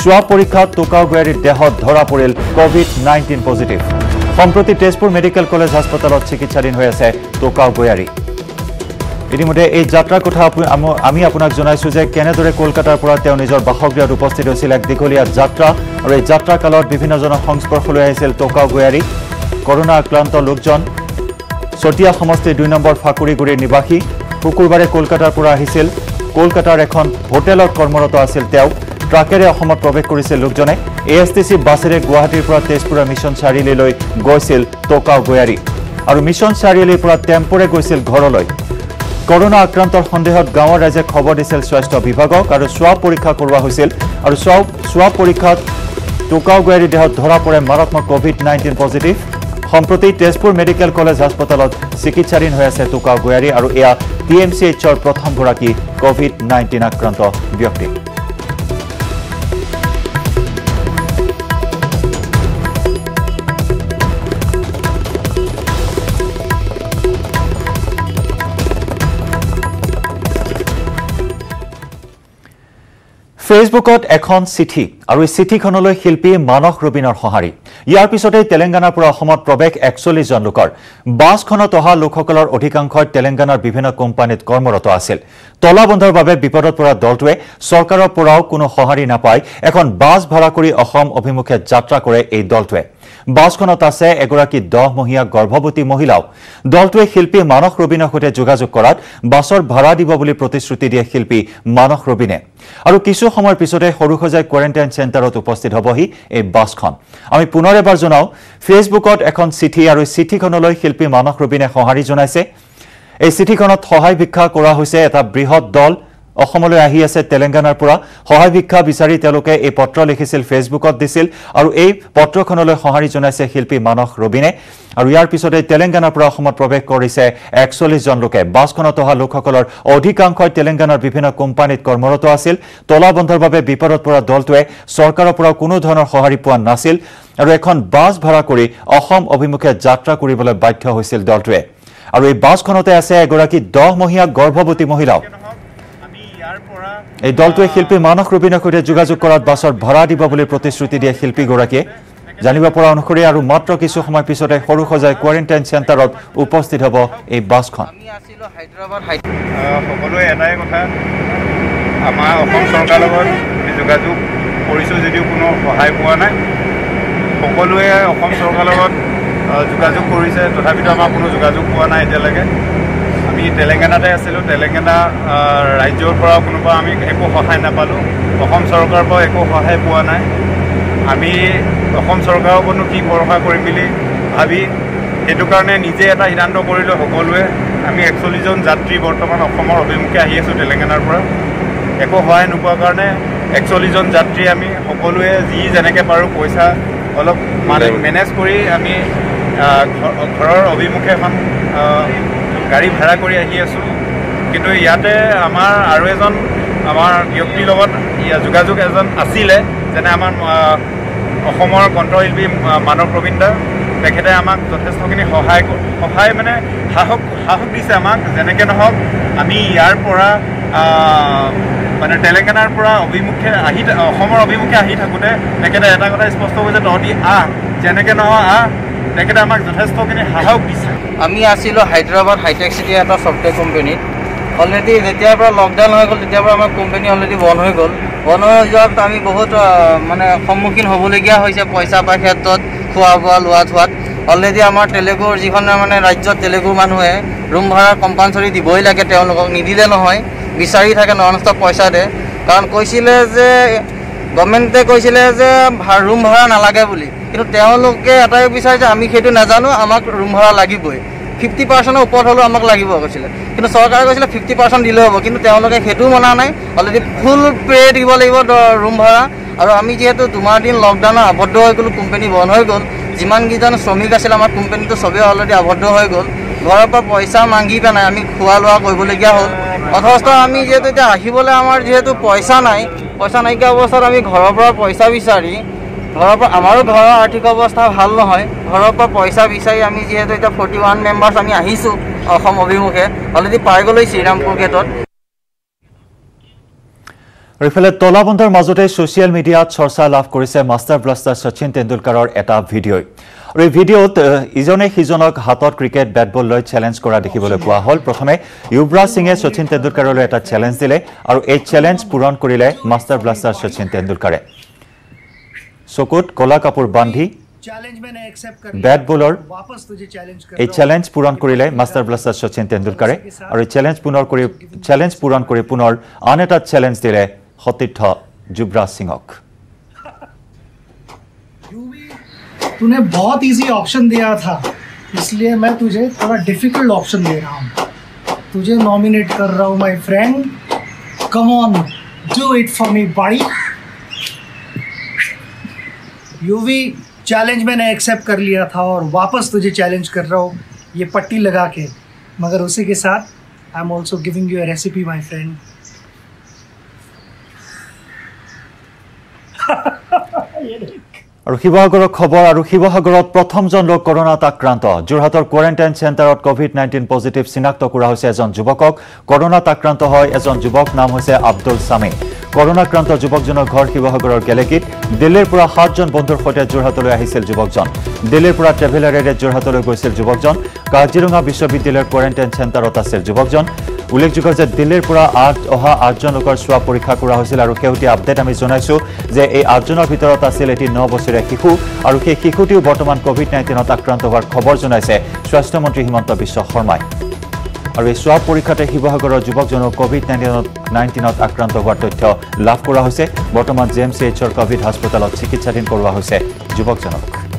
চোৱা পৰীক্ষাত টোকাও গয়াৰীৰ দেহত ধৰা পৰিল কভিড নাইণ্টিন পজিটিভ। সম্প্ৰতি তেজপুৰ মেডিকেল কলেজ হাস্পতালত চিকিৎসাধীন হৈ আছে টোকাও গয়াৰী ইতিমধ্যে এই যাত্ৰাৰ কথা আম- আপোনাক জনাইছো যে কেনেদৰে কলকাতাৰ পৰা তেওঁ নিজৰ বাসগৃহত উপস্থিত হৈছিল এক দীঘলীয়া যাত্ৰা আৰু এই যাত্ৰা কালত বিভিন্নজনৰ সংস্পৰ্শলৈ আহিছিল টোকাও গয়াৰী কৰোণা আক্ৰান্ত লোকজন চতিয়া সমষ্টিৰ দুই নম্বৰ ফাকুৰিগুৰিৰ নিবাসী। শুকুৰবাৰে কলকাতাৰ পৰা আহিছিল। কলকাতাৰ এখন হোটেলত কৰ্মৰত আছিল তেওঁ। ট্ৰাকেৰে অসমত প্ৰৱেশ কৰিছিল লোকজনে। এ এছ টি চি বাছেৰে গুৱাহাটীৰ পৰা তেজপুৰৰ মিছন চাৰিআলিলৈ গৈছিল টোকাও গয়াৰী। আৰু মিছন চাৰিআলিৰ পৰা টেম্পুৰে গৈছিল ঘৰলৈ। কৰোণা আক্ৰান্তৰ সন্দেহত গাঁৱৰ ৰাইজে খবৰ দিছিল স্বাস্থ্য বিভাগক আৰু চোৱা পৰীক্ষা কৰোৱা হৈছিল। আৰু চোৱা চোৱা পৰীক্ষাত টোকাও গয়াৰীৰ দেহত ধৰা পৰে মাৰাত্মক কভিড নাইণ্টিন পজিটিভ। সম্প্ৰতি তেজপুৰ মেডিকেল কলেজ হাস্পতালত চিকিৎসাধীন হৈ আছে টোকাও গয়াৰী আৰু এয়া টি এম চি এইচৰ প্ৰথমগৰাকী কভিড নাইণ্টিন আক্ৰান্ত ব্যক্তি। ফেচবুকত এখন চিঠি আৰু এই চিঠিখনলৈ শিল্পী মানস ৰবীনৰ সঁহাৰি। ইয়াৰ পিছতেই তেলেংগানাৰ পৰা অসমত প্ৰৱেশ একচল্লিছজন লোকৰ। বাছখনত অহা লোকসকলৰ অধিকাংশই তেলেংগানাৰ বিভিন্ন কোম্পানীত কৰ্মৰত আছিল। তলা বন্ধৰ বাবে বিপদত পৰা দলটোৱে চৰকাৰৰ পৰাও কোনো সঁহাৰি নাপাই এখন বাছ ভাড়া কৰি অসম অভিমুখে যাত্ৰা কৰে এই দলটোৱে। বাছখনত আছে এগৰাকী দহমহীয়া গৰ্ভৱতী মহিলাও। দলটোৱে শিল্পী মানস ৰবীনৰ সৈতে যোগাযোগ কৰাত বাছৰ ভাড়া দিব বুলি প্ৰতিশ্ৰুতি দিয়ে শিল্পী মানস ৰবীনে। আৰু কিছু সময়ৰ পিছতে সৰুসজাই কোৱাৰেণ্টাইন চেণ্টাৰত উপস্থিত হ'বহি এই বাছখন। আমি পুনৰ এবাৰ জনাওঁ ফেচবুকত এখন চিঠি আৰু চিঠিখনলৈ শিল্পী মানস ৰবীনে সঁহাৰি জনাইছে। এই চিঠিখনত সহায় ভিক্ষা কৰা হৈছে এটা বৃহৎ দল অসমলৈ আহি আছে তেলেংগানাৰ পৰা। সহায় ভিক্ষা বিচাৰি তেওঁলোকে এই পত্ৰ লিখিছিল ফেচবুকত দিছিল আৰু এই পত্ৰখনলৈ সঁহাৰি জনাইছে শিল্পী মানস ৰবিনে। আৰু ইয়াৰ পিছতে তেলেংগানাৰ পৰা অসমত প্ৰৱেশ কৰিছে একচল্লিছজন লোকে। বাছখনত অহা লোকসকলৰ অধিকাংশই তেলেংগানাৰ বিভিন্ন কোম্পানীত কৰ্মৰত আছিল। তলা বন্ধৰ বাবে বিপদত পৰা দলটোৱে চৰকাৰৰ পৰা কোনো ধৰণৰ সঁহাৰি পোৱা নাছিল আৰু এখন বাছ ভাড়া কৰি অসম অভিমুখে যাত্ৰা কৰিবলৈ বাধ্য হৈছিল দলটোৱে। আৰু এই বাছখনতে আছে এগৰাকী দহমহীয়া গৰ্ভৱতী মহিলাও। এই দলটোৱে শিল্পী মানস ৰবীনৰ সৈতে যোগাযোগ কৰাত বাছৰ ভাড়া দিব বুলি প্ৰতিশ্ৰুতি দিয়ে শিল্পীগৰাকীয়ে। জানিব পৰা অনুসৰি আৰু মাত্ৰ কিছু সময় পিছতে সৰু সজাই কোৱাৰেণ্টাইন চেণ্টাৰত উপস্থিত হ'ব এই বাছখন। সকলোৱে এটাই কথা। আমাৰ অসম চৰকাৰৰ লগত যোগাযোগ কৰিছোঁ যদিও কোনো সহায় পোৱা নাই। সকলোৱে অসম চৰকাৰৰ লগত যোগাযোগ কৰিছে। তথাপিতো আমাৰ কোনো যোগাযোগ পোৱা নাই এতিয়ালৈকে। আমি তেলেংগানাতে আছিলোঁ। তেলেংগানা ৰাজ্যৰ পৰাও কোনোবা আমি একো সহায় নাপালোঁ। অসম চৰকাৰৰ পৰাও একো সহায় পোৱা নাই। আমি অসম চৰকাৰৰ ওপৰতনো কি ভৰসা কৰিম বুলি ভাবি সেইটো কাৰণে নিজে এটা সিদ্ধান্ত কৰিলোঁ সকলোৱে। আমি একচল্লিছজন যাত্ৰী বৰ্তমান অসমৰ অভিমুখে আহি আছোঁ তেলেংগানাৰ পৰা। একো সহায় নোপোৱাৰ কাৰণে একচল্লিছজন যাত্ৰী আমি সকলোৱে যি যেনেকৈ পাৰোঁ পইচা অলপ মানে মেনেজ কৰি আমি ঘৰৰ অভিমুখে এখন গাড়ী ভাড়া কৰি আহি আছোঁ। কিন্তু ইয়াতে আমাৰ আৰু এজন আমাৰ ব্যক্তিৰ লগত যোগাযোগ এজন আছিলে যেনে আমাৰ অসমৰ কণ্ঠশিল্পী মানৱ প্ৰবীণ তেখেতে আমাক যথেষ্টখিনি সহায় সহায় মানে সাহস সাহস দিছে আমাক যেনেকৈ নহওক আমি ইয়াৰ পৰা মানে তেলেংগানাৰ পৰা অভিমুখে আহি অসমৰ অভিমুখে আহি থাকোঁতে তেখেতে এটা কথা স্পষ্ট কৰিছে তহঁতি আহ যেনেকৈ নহয় আহ। তেখেতে আমাক যথেষ্টখিনি সাহস দিছে আমি আছিলোঁ হায়দৰাবাদ হাইটেক চিটি এটা ছফ্টৱেৰ কোম্পেনীত। অলৰেডি যেতিয়াৰ পৰা লকডাউন হৈ গ'ল তেতিয়াৰ পৰা আমাৰ কোম্পেনী অলৰেডি বন্ধ হৈ গ'ল। বন্ধ হৈ যোৱাত আমি বহুত মানে সন্মুখীন হ'বলগীয়া হৈছে পইচা পাই ক্ষেত্ৰত খোৱা বোৱা লোৱা থোৱাত অলৰেডি আমাৰ তেলেগুৰ যিখন মানে ৰাজ্যত তেলেগুৰ মানুহে ৰুম ভাড়া কম্পালচৰি দিবই লাগে তেওঁলোকক নিদিলে নহয় বিচাৰি থাকে নন ষ্টপ পইচা দে কাৰণ কৈছিলে যে গভমেণ্টে কৈছিলে যে ৰুম ভাড়া নালাগে বুলি। কিন্তু তেওঁলোকে এটাই বিচাৰিছে আমি সেইটো নাজানো আমাক ৰুম ভাড়া লাগিবই। ফিফটি পাৰ্চেণ্টৰ ওপৰত হ'লেও আমাক লাগিব কৈছিলে। কিন্তু চৰকাৰে কৈছিলে ফিফটি পাৰ্চেণ্ট দিলেও হ'ব কিন্তু তেওঁলোকে সেইটোও মনা নাই। অলৰেডি ফুল পে' দিব লাগিব ৰুম ভাড়া। আৰু আমি যিহেতু দুমাহ দিন লকডাউনত আবদ্ধ হৈ গ'লোঁ কোম্পানী বন্ধ হৈ গ'ল। যিমানকেইজন শ্ৰমিক আছিল আমাৰ কোম্পানীটো চবেই অলৰেডি আবদ্ধ হৈ গ'ল। ঘৰৰ পৰা পইচা মাগি পেলাই আমি খোৱা লোৱা কৰিবলগীয়া হ'ল। অথচ আমি যিহেতু এতিয়া আহিবলৈ আমাৰ যিহেতু পইচা নাই পইচা নাইকিয়া অৱস্থাত আমি ঘৰৰ পৰা পইচা বিচাৰি ঘৰৰ পৰা আমাৰো ঘৰৰ আৰ্থিক অৱস্থা ভাল নহয়। ঘৰৰ পৰা পইচা বিচাৰি আমি যিহেতু এতিয়া ফৰ্টি ওৱান মেম্বাৰ্ছ আমি আহিছোঁ অসম অভিমুখে। অলৰেডি পাই গ'লোঁ শ্ৰীৰামপুৰ গেটত। আৰু ইফালে তলাবন্ধৰ মাজতে ছ'চিয়েল মিডিয়াত চৰ্চা লাভ কৰিছে মাষ্টাৰ ব্লাষ্টাৰ শচীন তেণ্ডুলকাৰৰ এটা ভিডিঅ'ই। আৰু এই ভিডিঅ'ত ইজনে সিজনক হাতত ক্ৰিকেট বেট বল লৈ চেলেঞ্জ কৰা দেখিবলৈ পোৱা হ'ল। প্ৰথমে যুৱৰাজ সিঙে শচীন তেণ্ডুলকাৰলৈ এটা চেলেঞ্জ দিলে আৰু এই চেলেঞ্জ পূৰণ কৰিলে মাষ্টাৰ ব্লাষ্টাৰ শচীন তেণ্ডুলকাৰে। চকুত কলা কাপোৰ বান্ধি বেট বলৰ এই চেলেঞ্জ পূৰণ কৰিলে মাষ্টাৰ ব্লাষ্টাৰ শচীন তেণ্ডুলকাৰে আৰু এই চেলেঞ্জ পুনৰ কৰি চেলেঞ্জ পূৰণ কৰি পুনৰ আন এটা চেলেঞ্জ দিলে সতীৰ্থ যুৱৰাজ সিঙক तूने बहुत इजी ऑप्शन दिया था इसलिए मैं तुझे थोड़ा डिफिकल्ट ऑप्शन दे रहा हूँ तुझे नॉमिनेट कर रहा हूँ my friend come on do it for me बड़ी यूवी चैलेंज मैंने एक्सेप्ट कर लिया था और वापस तुझे चैलेंज कर रहा हूँ ये पट्टी लगा के मगर उसी के साथ I am also giving you a recipe my friend আৰু শিৱসাগৰৰ খবৰ আৰু শিৱসাগৰত প্ৰথমজন লোক কৰোণাত আক্ৰান্ত যোৰহাটৰ কোৱাৰেণ্টাইন চেণ্টাৰত কভিড নাইণ্টিন পজিটিভ চিনাক্ত কৰা হৈছে এজন যুৱকক কৰোণাত আক্ৰান্ত হয় এজন যুৱক নাম হৈছে আব্দুল ছামি কৰোণাক্ৰান্ত যুৱকজনৰ ঘৰ শিৱসাগৰৰ গেলেকীত দিল্লীৰ পৰা সাতজন বন্ধুৰ সৈতে যোৰহাটলৈ আহিছিল যুৱকজন। দিল্লীৰ পৰা ট্ৰেভেলাৰেৰে যোৰহাটলৈ গৈছিল যুৱকজন। কাজিৰঙা বিশ্ববিদ্যালয়ৰ কোৱাৰেণ্টাইন চেণ্টাৰত আছিল যুৱকজন। উল্লেখযোগ্য যে দিল্লীৰ পৰা আঠ অহা আঠজন লোকৰ চোৱা পৰীক্ষা কৰা হৈছিল আৰু শেহতীয়া আপডেট আমি জনাইছোঁ যে এই আঠজনৰ ভিতৰত আছিল এটি ন বছৰীয়া শিশু আৰু সেই শিশুটিও বৰ্তমান কভিড নাইণ্টিনত আক্ৰান্ত হোৱাৰ খবৰ জনাইছে। স্বাস্থ্যমন্ত্ৰী হিমন্ত বিশ্ব শৰ্মাই। আৰু এই চোৱা পৰীক্ষাতে শিৱসাগৰৰ যুৱকজনৰ কভিড নাইণ্টিনত নাইণ্টিনত আক্ৰান্ত হোৱাৰ তথ্য লাভ কৰা হৈছে। বৰ্তমান জে এম চি এইচৰ কভিড হাস্পতালত চিকিৎসাধীন কৰোৱা হৈছে যুৱকজনক।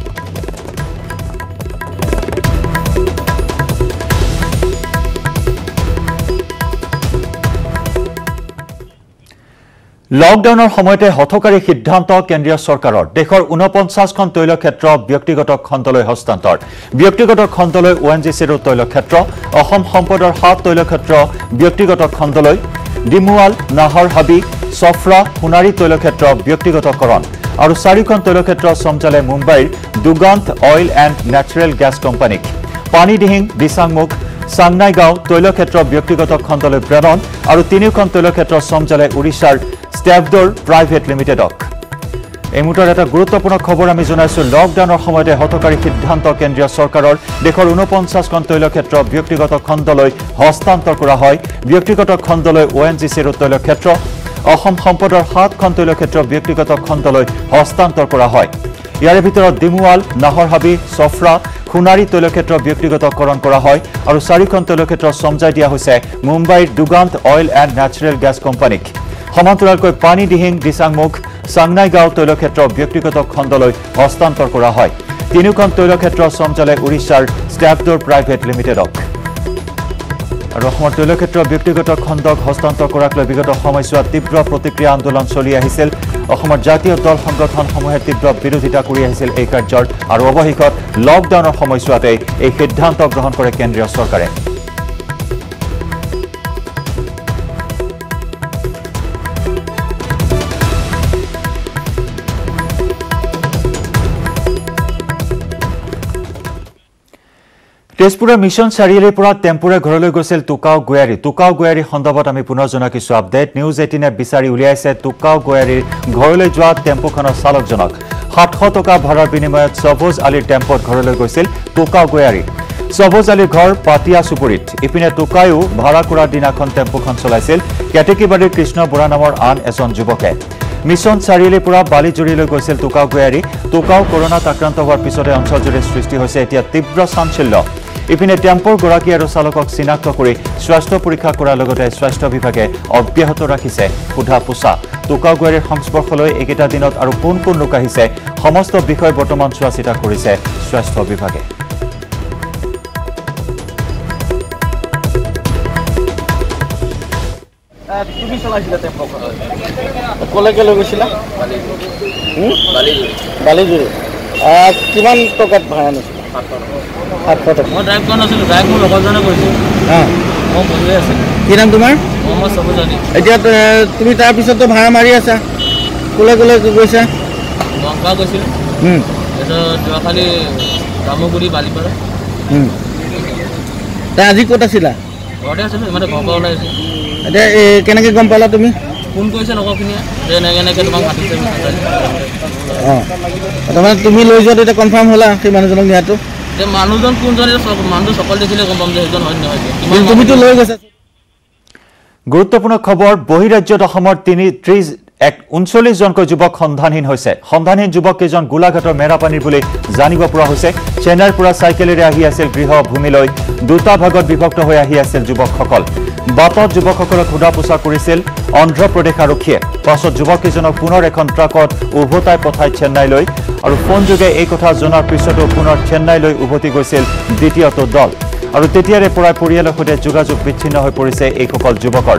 লকডাউনৰ সময়তে হঠকাৰী সিদ্ধান্ত কেন্দ্ৰীয় চৰকাৰৰ। দেশৰ ঊনপঞ্চাছখন তৈলক্ষেত্ৰ ব্যক্তিগত খণ্ডলৈ হস্তান্তৰ। ব্যক্তিগত খণ্ডলৈ অ' এন জি চিৰো তৈলক্ষেত্ৰ অসম সম্পদৰ সাত তৈলক্ষেত্ৰ ব্যক্তিগত খণ্ডলৈ। ডিমুৱাল নাহৰ হাবি চফ্ৰা সোণাৰী তৈলক্ষেত্ৰ ব্যক্তিগতকৰণ। আৰু চাৰিখন তৈলক্ষেত্ৰ চমজালে মুম্বাইৰ দুগান্ত অইল এণ্ড নেচাৰেল গেছ কোম্পানীক। পানীদিহিং দিচাংমুখ চাংনাইগাঁও তৈলক্ষেত্ৰ ব্যক্তিগত খণ্ডলৈ প্ৰেৰণ আৰু তিনিওখন তৈলক্ষেত্ৰ চমজালে উৰিষ্যাৰ ষ্টেভডৰ প্ৰাইভেট লিমিটেডক। এই মুহূৰ্তত এটা গুৰুত্বপূৰ্ণ খবৰ আমি জনাইছোঁ লকডাউনৰ সময়তে হঠকাৰী সিদ্ধান্ত কেন্দ্ৰীয় চৰকাৰৰ দেশৰ ঊনপঞ্চাছখন তৈলক্ষেত্ৰ ব্যক্তিগত খণ্ডলৈ হস্তান্তৰ কৰা হয়। ব্যক্তিগত খণ্ডলৈ অ' এন জি চিৰ তৈলক্ষেত্ৰ অসম সম্পদৰ সাতখন তৈলক্ষেত্ৰ ব্যক্তিগত খণ্ডলৈ হস্তান্তৰ কৰা হয়। ইয়াৰে ভিতৰত ডিমুৱাল নাহৰহাবি চফ্ৰা সোণাৰী তৈলক্ষেত্ৰ ব্যক্তিগতকৰণ কৰা হয় আৰু চাৰিখন তৈলক্ষেত্ৰ চমজাই দিয়া হৈছে মুম্বাইৰ দুগান্ত অইল এণ্ড নেচাৰেল গেছ কোম্পানীক। সমান্তৰালকৈ পানীদিহিং দিচাংমুখ চাংনাইগাঁও তৈলক্ষেত্ৰ ব্যক্তিগত খণ্ডলৈ হস্তান্তৰ কৰা হয়। তিনিওখন তৈলক্ষেত্ৰ চমজালে উৰিষ্যাৰ ষ্টেপডৰ প্ৰাইভেট লিমিটেডক। অসমৰ তৈলক্ষেত্ৰ ব্যক্তিগত খণ্ডক হস্তান্তৰ কৰাক লৈ বিগত সময়ছোৱাত তীব্ৰ প্ৰতিক্ৰিয়া আন্দোলন চলি আহিছিল। অসমৰ জাতীয় দল সংগঠনসমূহে তীব্ৰ বিৰোধিতা কৰি আহিছিল এই কাৰ্যৰ। আৰু অৱশেষত লকডাউনৰ সময়ছোৱাতে এই সিদ্ধান্ত গ্ৰহণ কৰে কেন্দ্ৰীয় চৰকাৰে। তেজপুৰৰ মিছন চাৰিআলিৰ পৰা টেম্পুৰে ঘৰলৈ গৈছিল টুকাও গোয়াৰী। টুকাও গোয়াৰী সন্দৰ্ভত আমি পুনৰ জনাইছোঁ আপডেট। নিউজ এইটিনে বিচাৰি উলিয়াইছে টুকাও গোয়াৰীৰ ঘৰলৈ যোৱা টেম্পুখনৰ চালকজনক। সাতশ টকা ভাড়াৰ বিনিময়ত ছবজ আলীৰ টেম্পত ঘৰলৈ গৈছিল টুকাও গোয়াৰী। ছবজ আলীৰ ঘৰ পাতিয়া চুবুৰীত। ইপিনে টুকায়ো ভাড়া কৰাৰ দিনাখন টেম্পুখন চলাইছিল কেটেকীবাৰীৰ কৃষ্ণ বৰা নামৰ আন এজন যুৱকে। মিছন চাৰিআলিৰ পৰা বালিজুৰিলৈ গৈছিল টুকাও গোয়াৰী। টুকাও কৰোণাত আক্ৰান্ত হোৱাৰ পিছতে অঞ্চলজুৰি সৃষ্টি হৈছে এতিয়া তীব্ৰ চাঞ্চল্য। ইপিনে টেম্পৰ গৰাকী আৰু চালকক চিনাক্ত কৰি স্বাস্থ্য পৰীক্ষা কৰাৰ লগতে স্বাস্থ্য বিভাগে অব্যাহত ৰাখিছে সোধা পোছা টোকাগুৱাৰীৰ সংস্পৰ্শলৈ এইকেইটা দিনত আৰু কোন কোন লোক আহিছে সমস্ত বিষয় বৰ্তমান চোৱা চিতা কৰিছে স্বাস্থ্য বিভাগে। তুমি চলাইছিলা টেম্পোখন ক'লৈকে লৈ গৈছিলা? বালিজুৰি কিমান টকাত ভাড়া নিছিলা? সাতশ টকা মই ড্ৰাইভ কৰা নাছিলোঁ ড্ৰাইভ মোৰ লগৰজনে কৰিছিল অঁ মই বহিয়ে আছিলোঁ। কি নাম তোমাৰ? মহম্মদ চবুজানী এতিয়া তুমি তাৰ পিছততো ভাড়া মাৰি আছা। ক'লৈ ক'লৈ গৈছা? গংপা গৈছিলোঁ। তাৰপিছত যোৱাকালি জামুগুৰি বালিপাৰা। আজি ক'ত আছিলা? ঘৰতে আছিলোঁ ইমানে ঘৰৰ পৰা ওলাই আহিছোঁ। এতিয়া কেনেকৈ গম পালা তুমি? ফোন কৰিছে লগৰখিনিয়ে যে এনেকৈ এনেকৈ তোমাক মাতিছে মিছন চাৰিআলি। অঁ। তাৰমানে তুমি লৈ যোৱাটো এতিয়া কনফাৰ্ম হ'লা সেই মানুহজনক নিয়াটো? মানুহজন কোনজন মানুহটো চকল দেখিলে গম পাম যে সেইজন হয় নহয় তুমিতো লৈ গৈছা। গুৰুত্বপূৰ্ণ খবৰ বহিৰাজ্যত অসমৰ তিনি ত্ৰিছ এক ঊনচল্লিছজনকৈ যুৱক সন্ধানহীন হৈছে। সন্ধানহীন যুৱক কেইজন গোলাঘাটৰ মেৰাপানীৰ বুলি জানিব পৰা হৈছে। চেন্নাইৰ পৰা চাইকেলেৰে আহি আছিল গৃহভূমিলৈ। দুটা ভাগত বিভক্ত হৈ আহি আছিল যুৱকসকল। বাটত যুৱকসকলক সোধা পোছা কৰিছিল অন্ধ্ৰপ্ৰদেশ আৰক্ষীয়ে। পাছত যুৱককেইজনক পুনৰ এখন ট্ৰাকত উভতাই পঠাই চেন্নাইলৈ। আৰু ফোনযোগে এই কথা জনাৰ পিছতো পুনৰ চেন্নাইলৈ উভতি গৈছিল দ্বিতীয়টো দল। আৰু তেতিয়াৰে পৰাই পৰিয়ালৰ সৈতে যোগাযোগ বিচ্ছিন্ন হৈ পৰিছে এইসকল যুৱকৰ।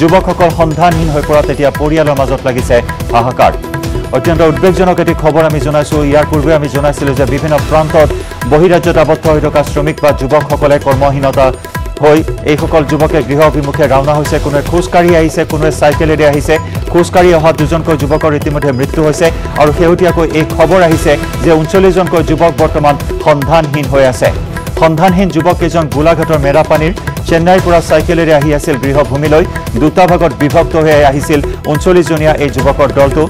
যুৱকসকল সন্ধানহীন হৈ পৰা তেতিয়া পৰিয়ালৰ মাজত লাগিছে হাহাকাৰ। অত্যন্ত উদ্বেগজনক এটি খবৰ আমি জনাইছোঁ। ইয়াৰ পূৰ্বে আমি জনাইছিলোঁ যে বিভিন্ন প্ৰান্তত বহিৰাজ্যত আবদ্ধ হৈ থকা শ্ৰমিক বা যুৱকসকলে কৰ্মহীনতা হৈ এইসকল যুৱকে গৃহ অভিমুখে ৰাওনা হৈছে। কোনোৱে খোজকাঢ়ি আহিছে কোনোৱে চাইকেলেৰে আহিছে। খোজকাঢ়ি অহা দুজনকৈ যুৱকৰ ইতিমধ্যে মৃত্যু হৈছে আৰু শেহতীয়াকৈ এই খবৰ আহিছে যে ঊনচল্লিছজনকৈ যুৱক বৰ্তমান সন্ধানহীন হৈ আছে। সন্ধানহীন যুৱককেইজন গোলাঘাটৰ মেৰাপানীৰ চেন্নাইৰ পৰা চাইকেলেৰে আহি আছিল গৃহভূমিলৈ। দুটা ভাগত বিভক্ত হৈ আহিছিল ঊনচল্লিছজনীয়া এই যুৱকৰ দলটো।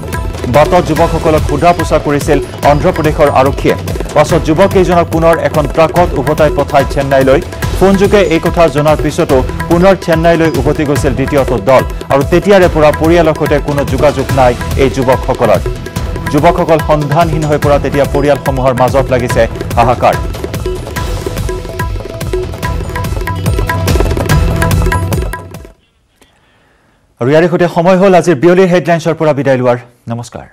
বাটত যুৱকসকলক সোধা পোছা কৰিছিল অন্ধ্ৰপ্ৰদেশৰ আৰক্ষীয়ে। পাছত যুৱককেইজনক পুনৰ এখন ট্ৰাকত উভতাই পঠাই চেন্নাইলৈ। ফোনযোগে এই কথা জনাৰ পিছতো পুনৰ চেন্নাইলৈ উভতি গৈছিল দ্বিতীয়টো দল আৰু তেতিয়াৰে পৰা পৰিয়ালৰ সৈতে কোনো যোগাযোগ নাই এই যুৱকসকলৰ। যুৱকসকল সন্ধানহীন হৈ পৰা তেতিয়া পৰিয়ালসমূহৰ মাজত লাগিছে হাহাকাৰ। আৰু ইয়াৰে সৈতে সময় হ'ল আজিৰ বিয়লিৰ হেডলাইনছৰ পৰা বিদায় লোৱাৰ। নমস্কাৰ।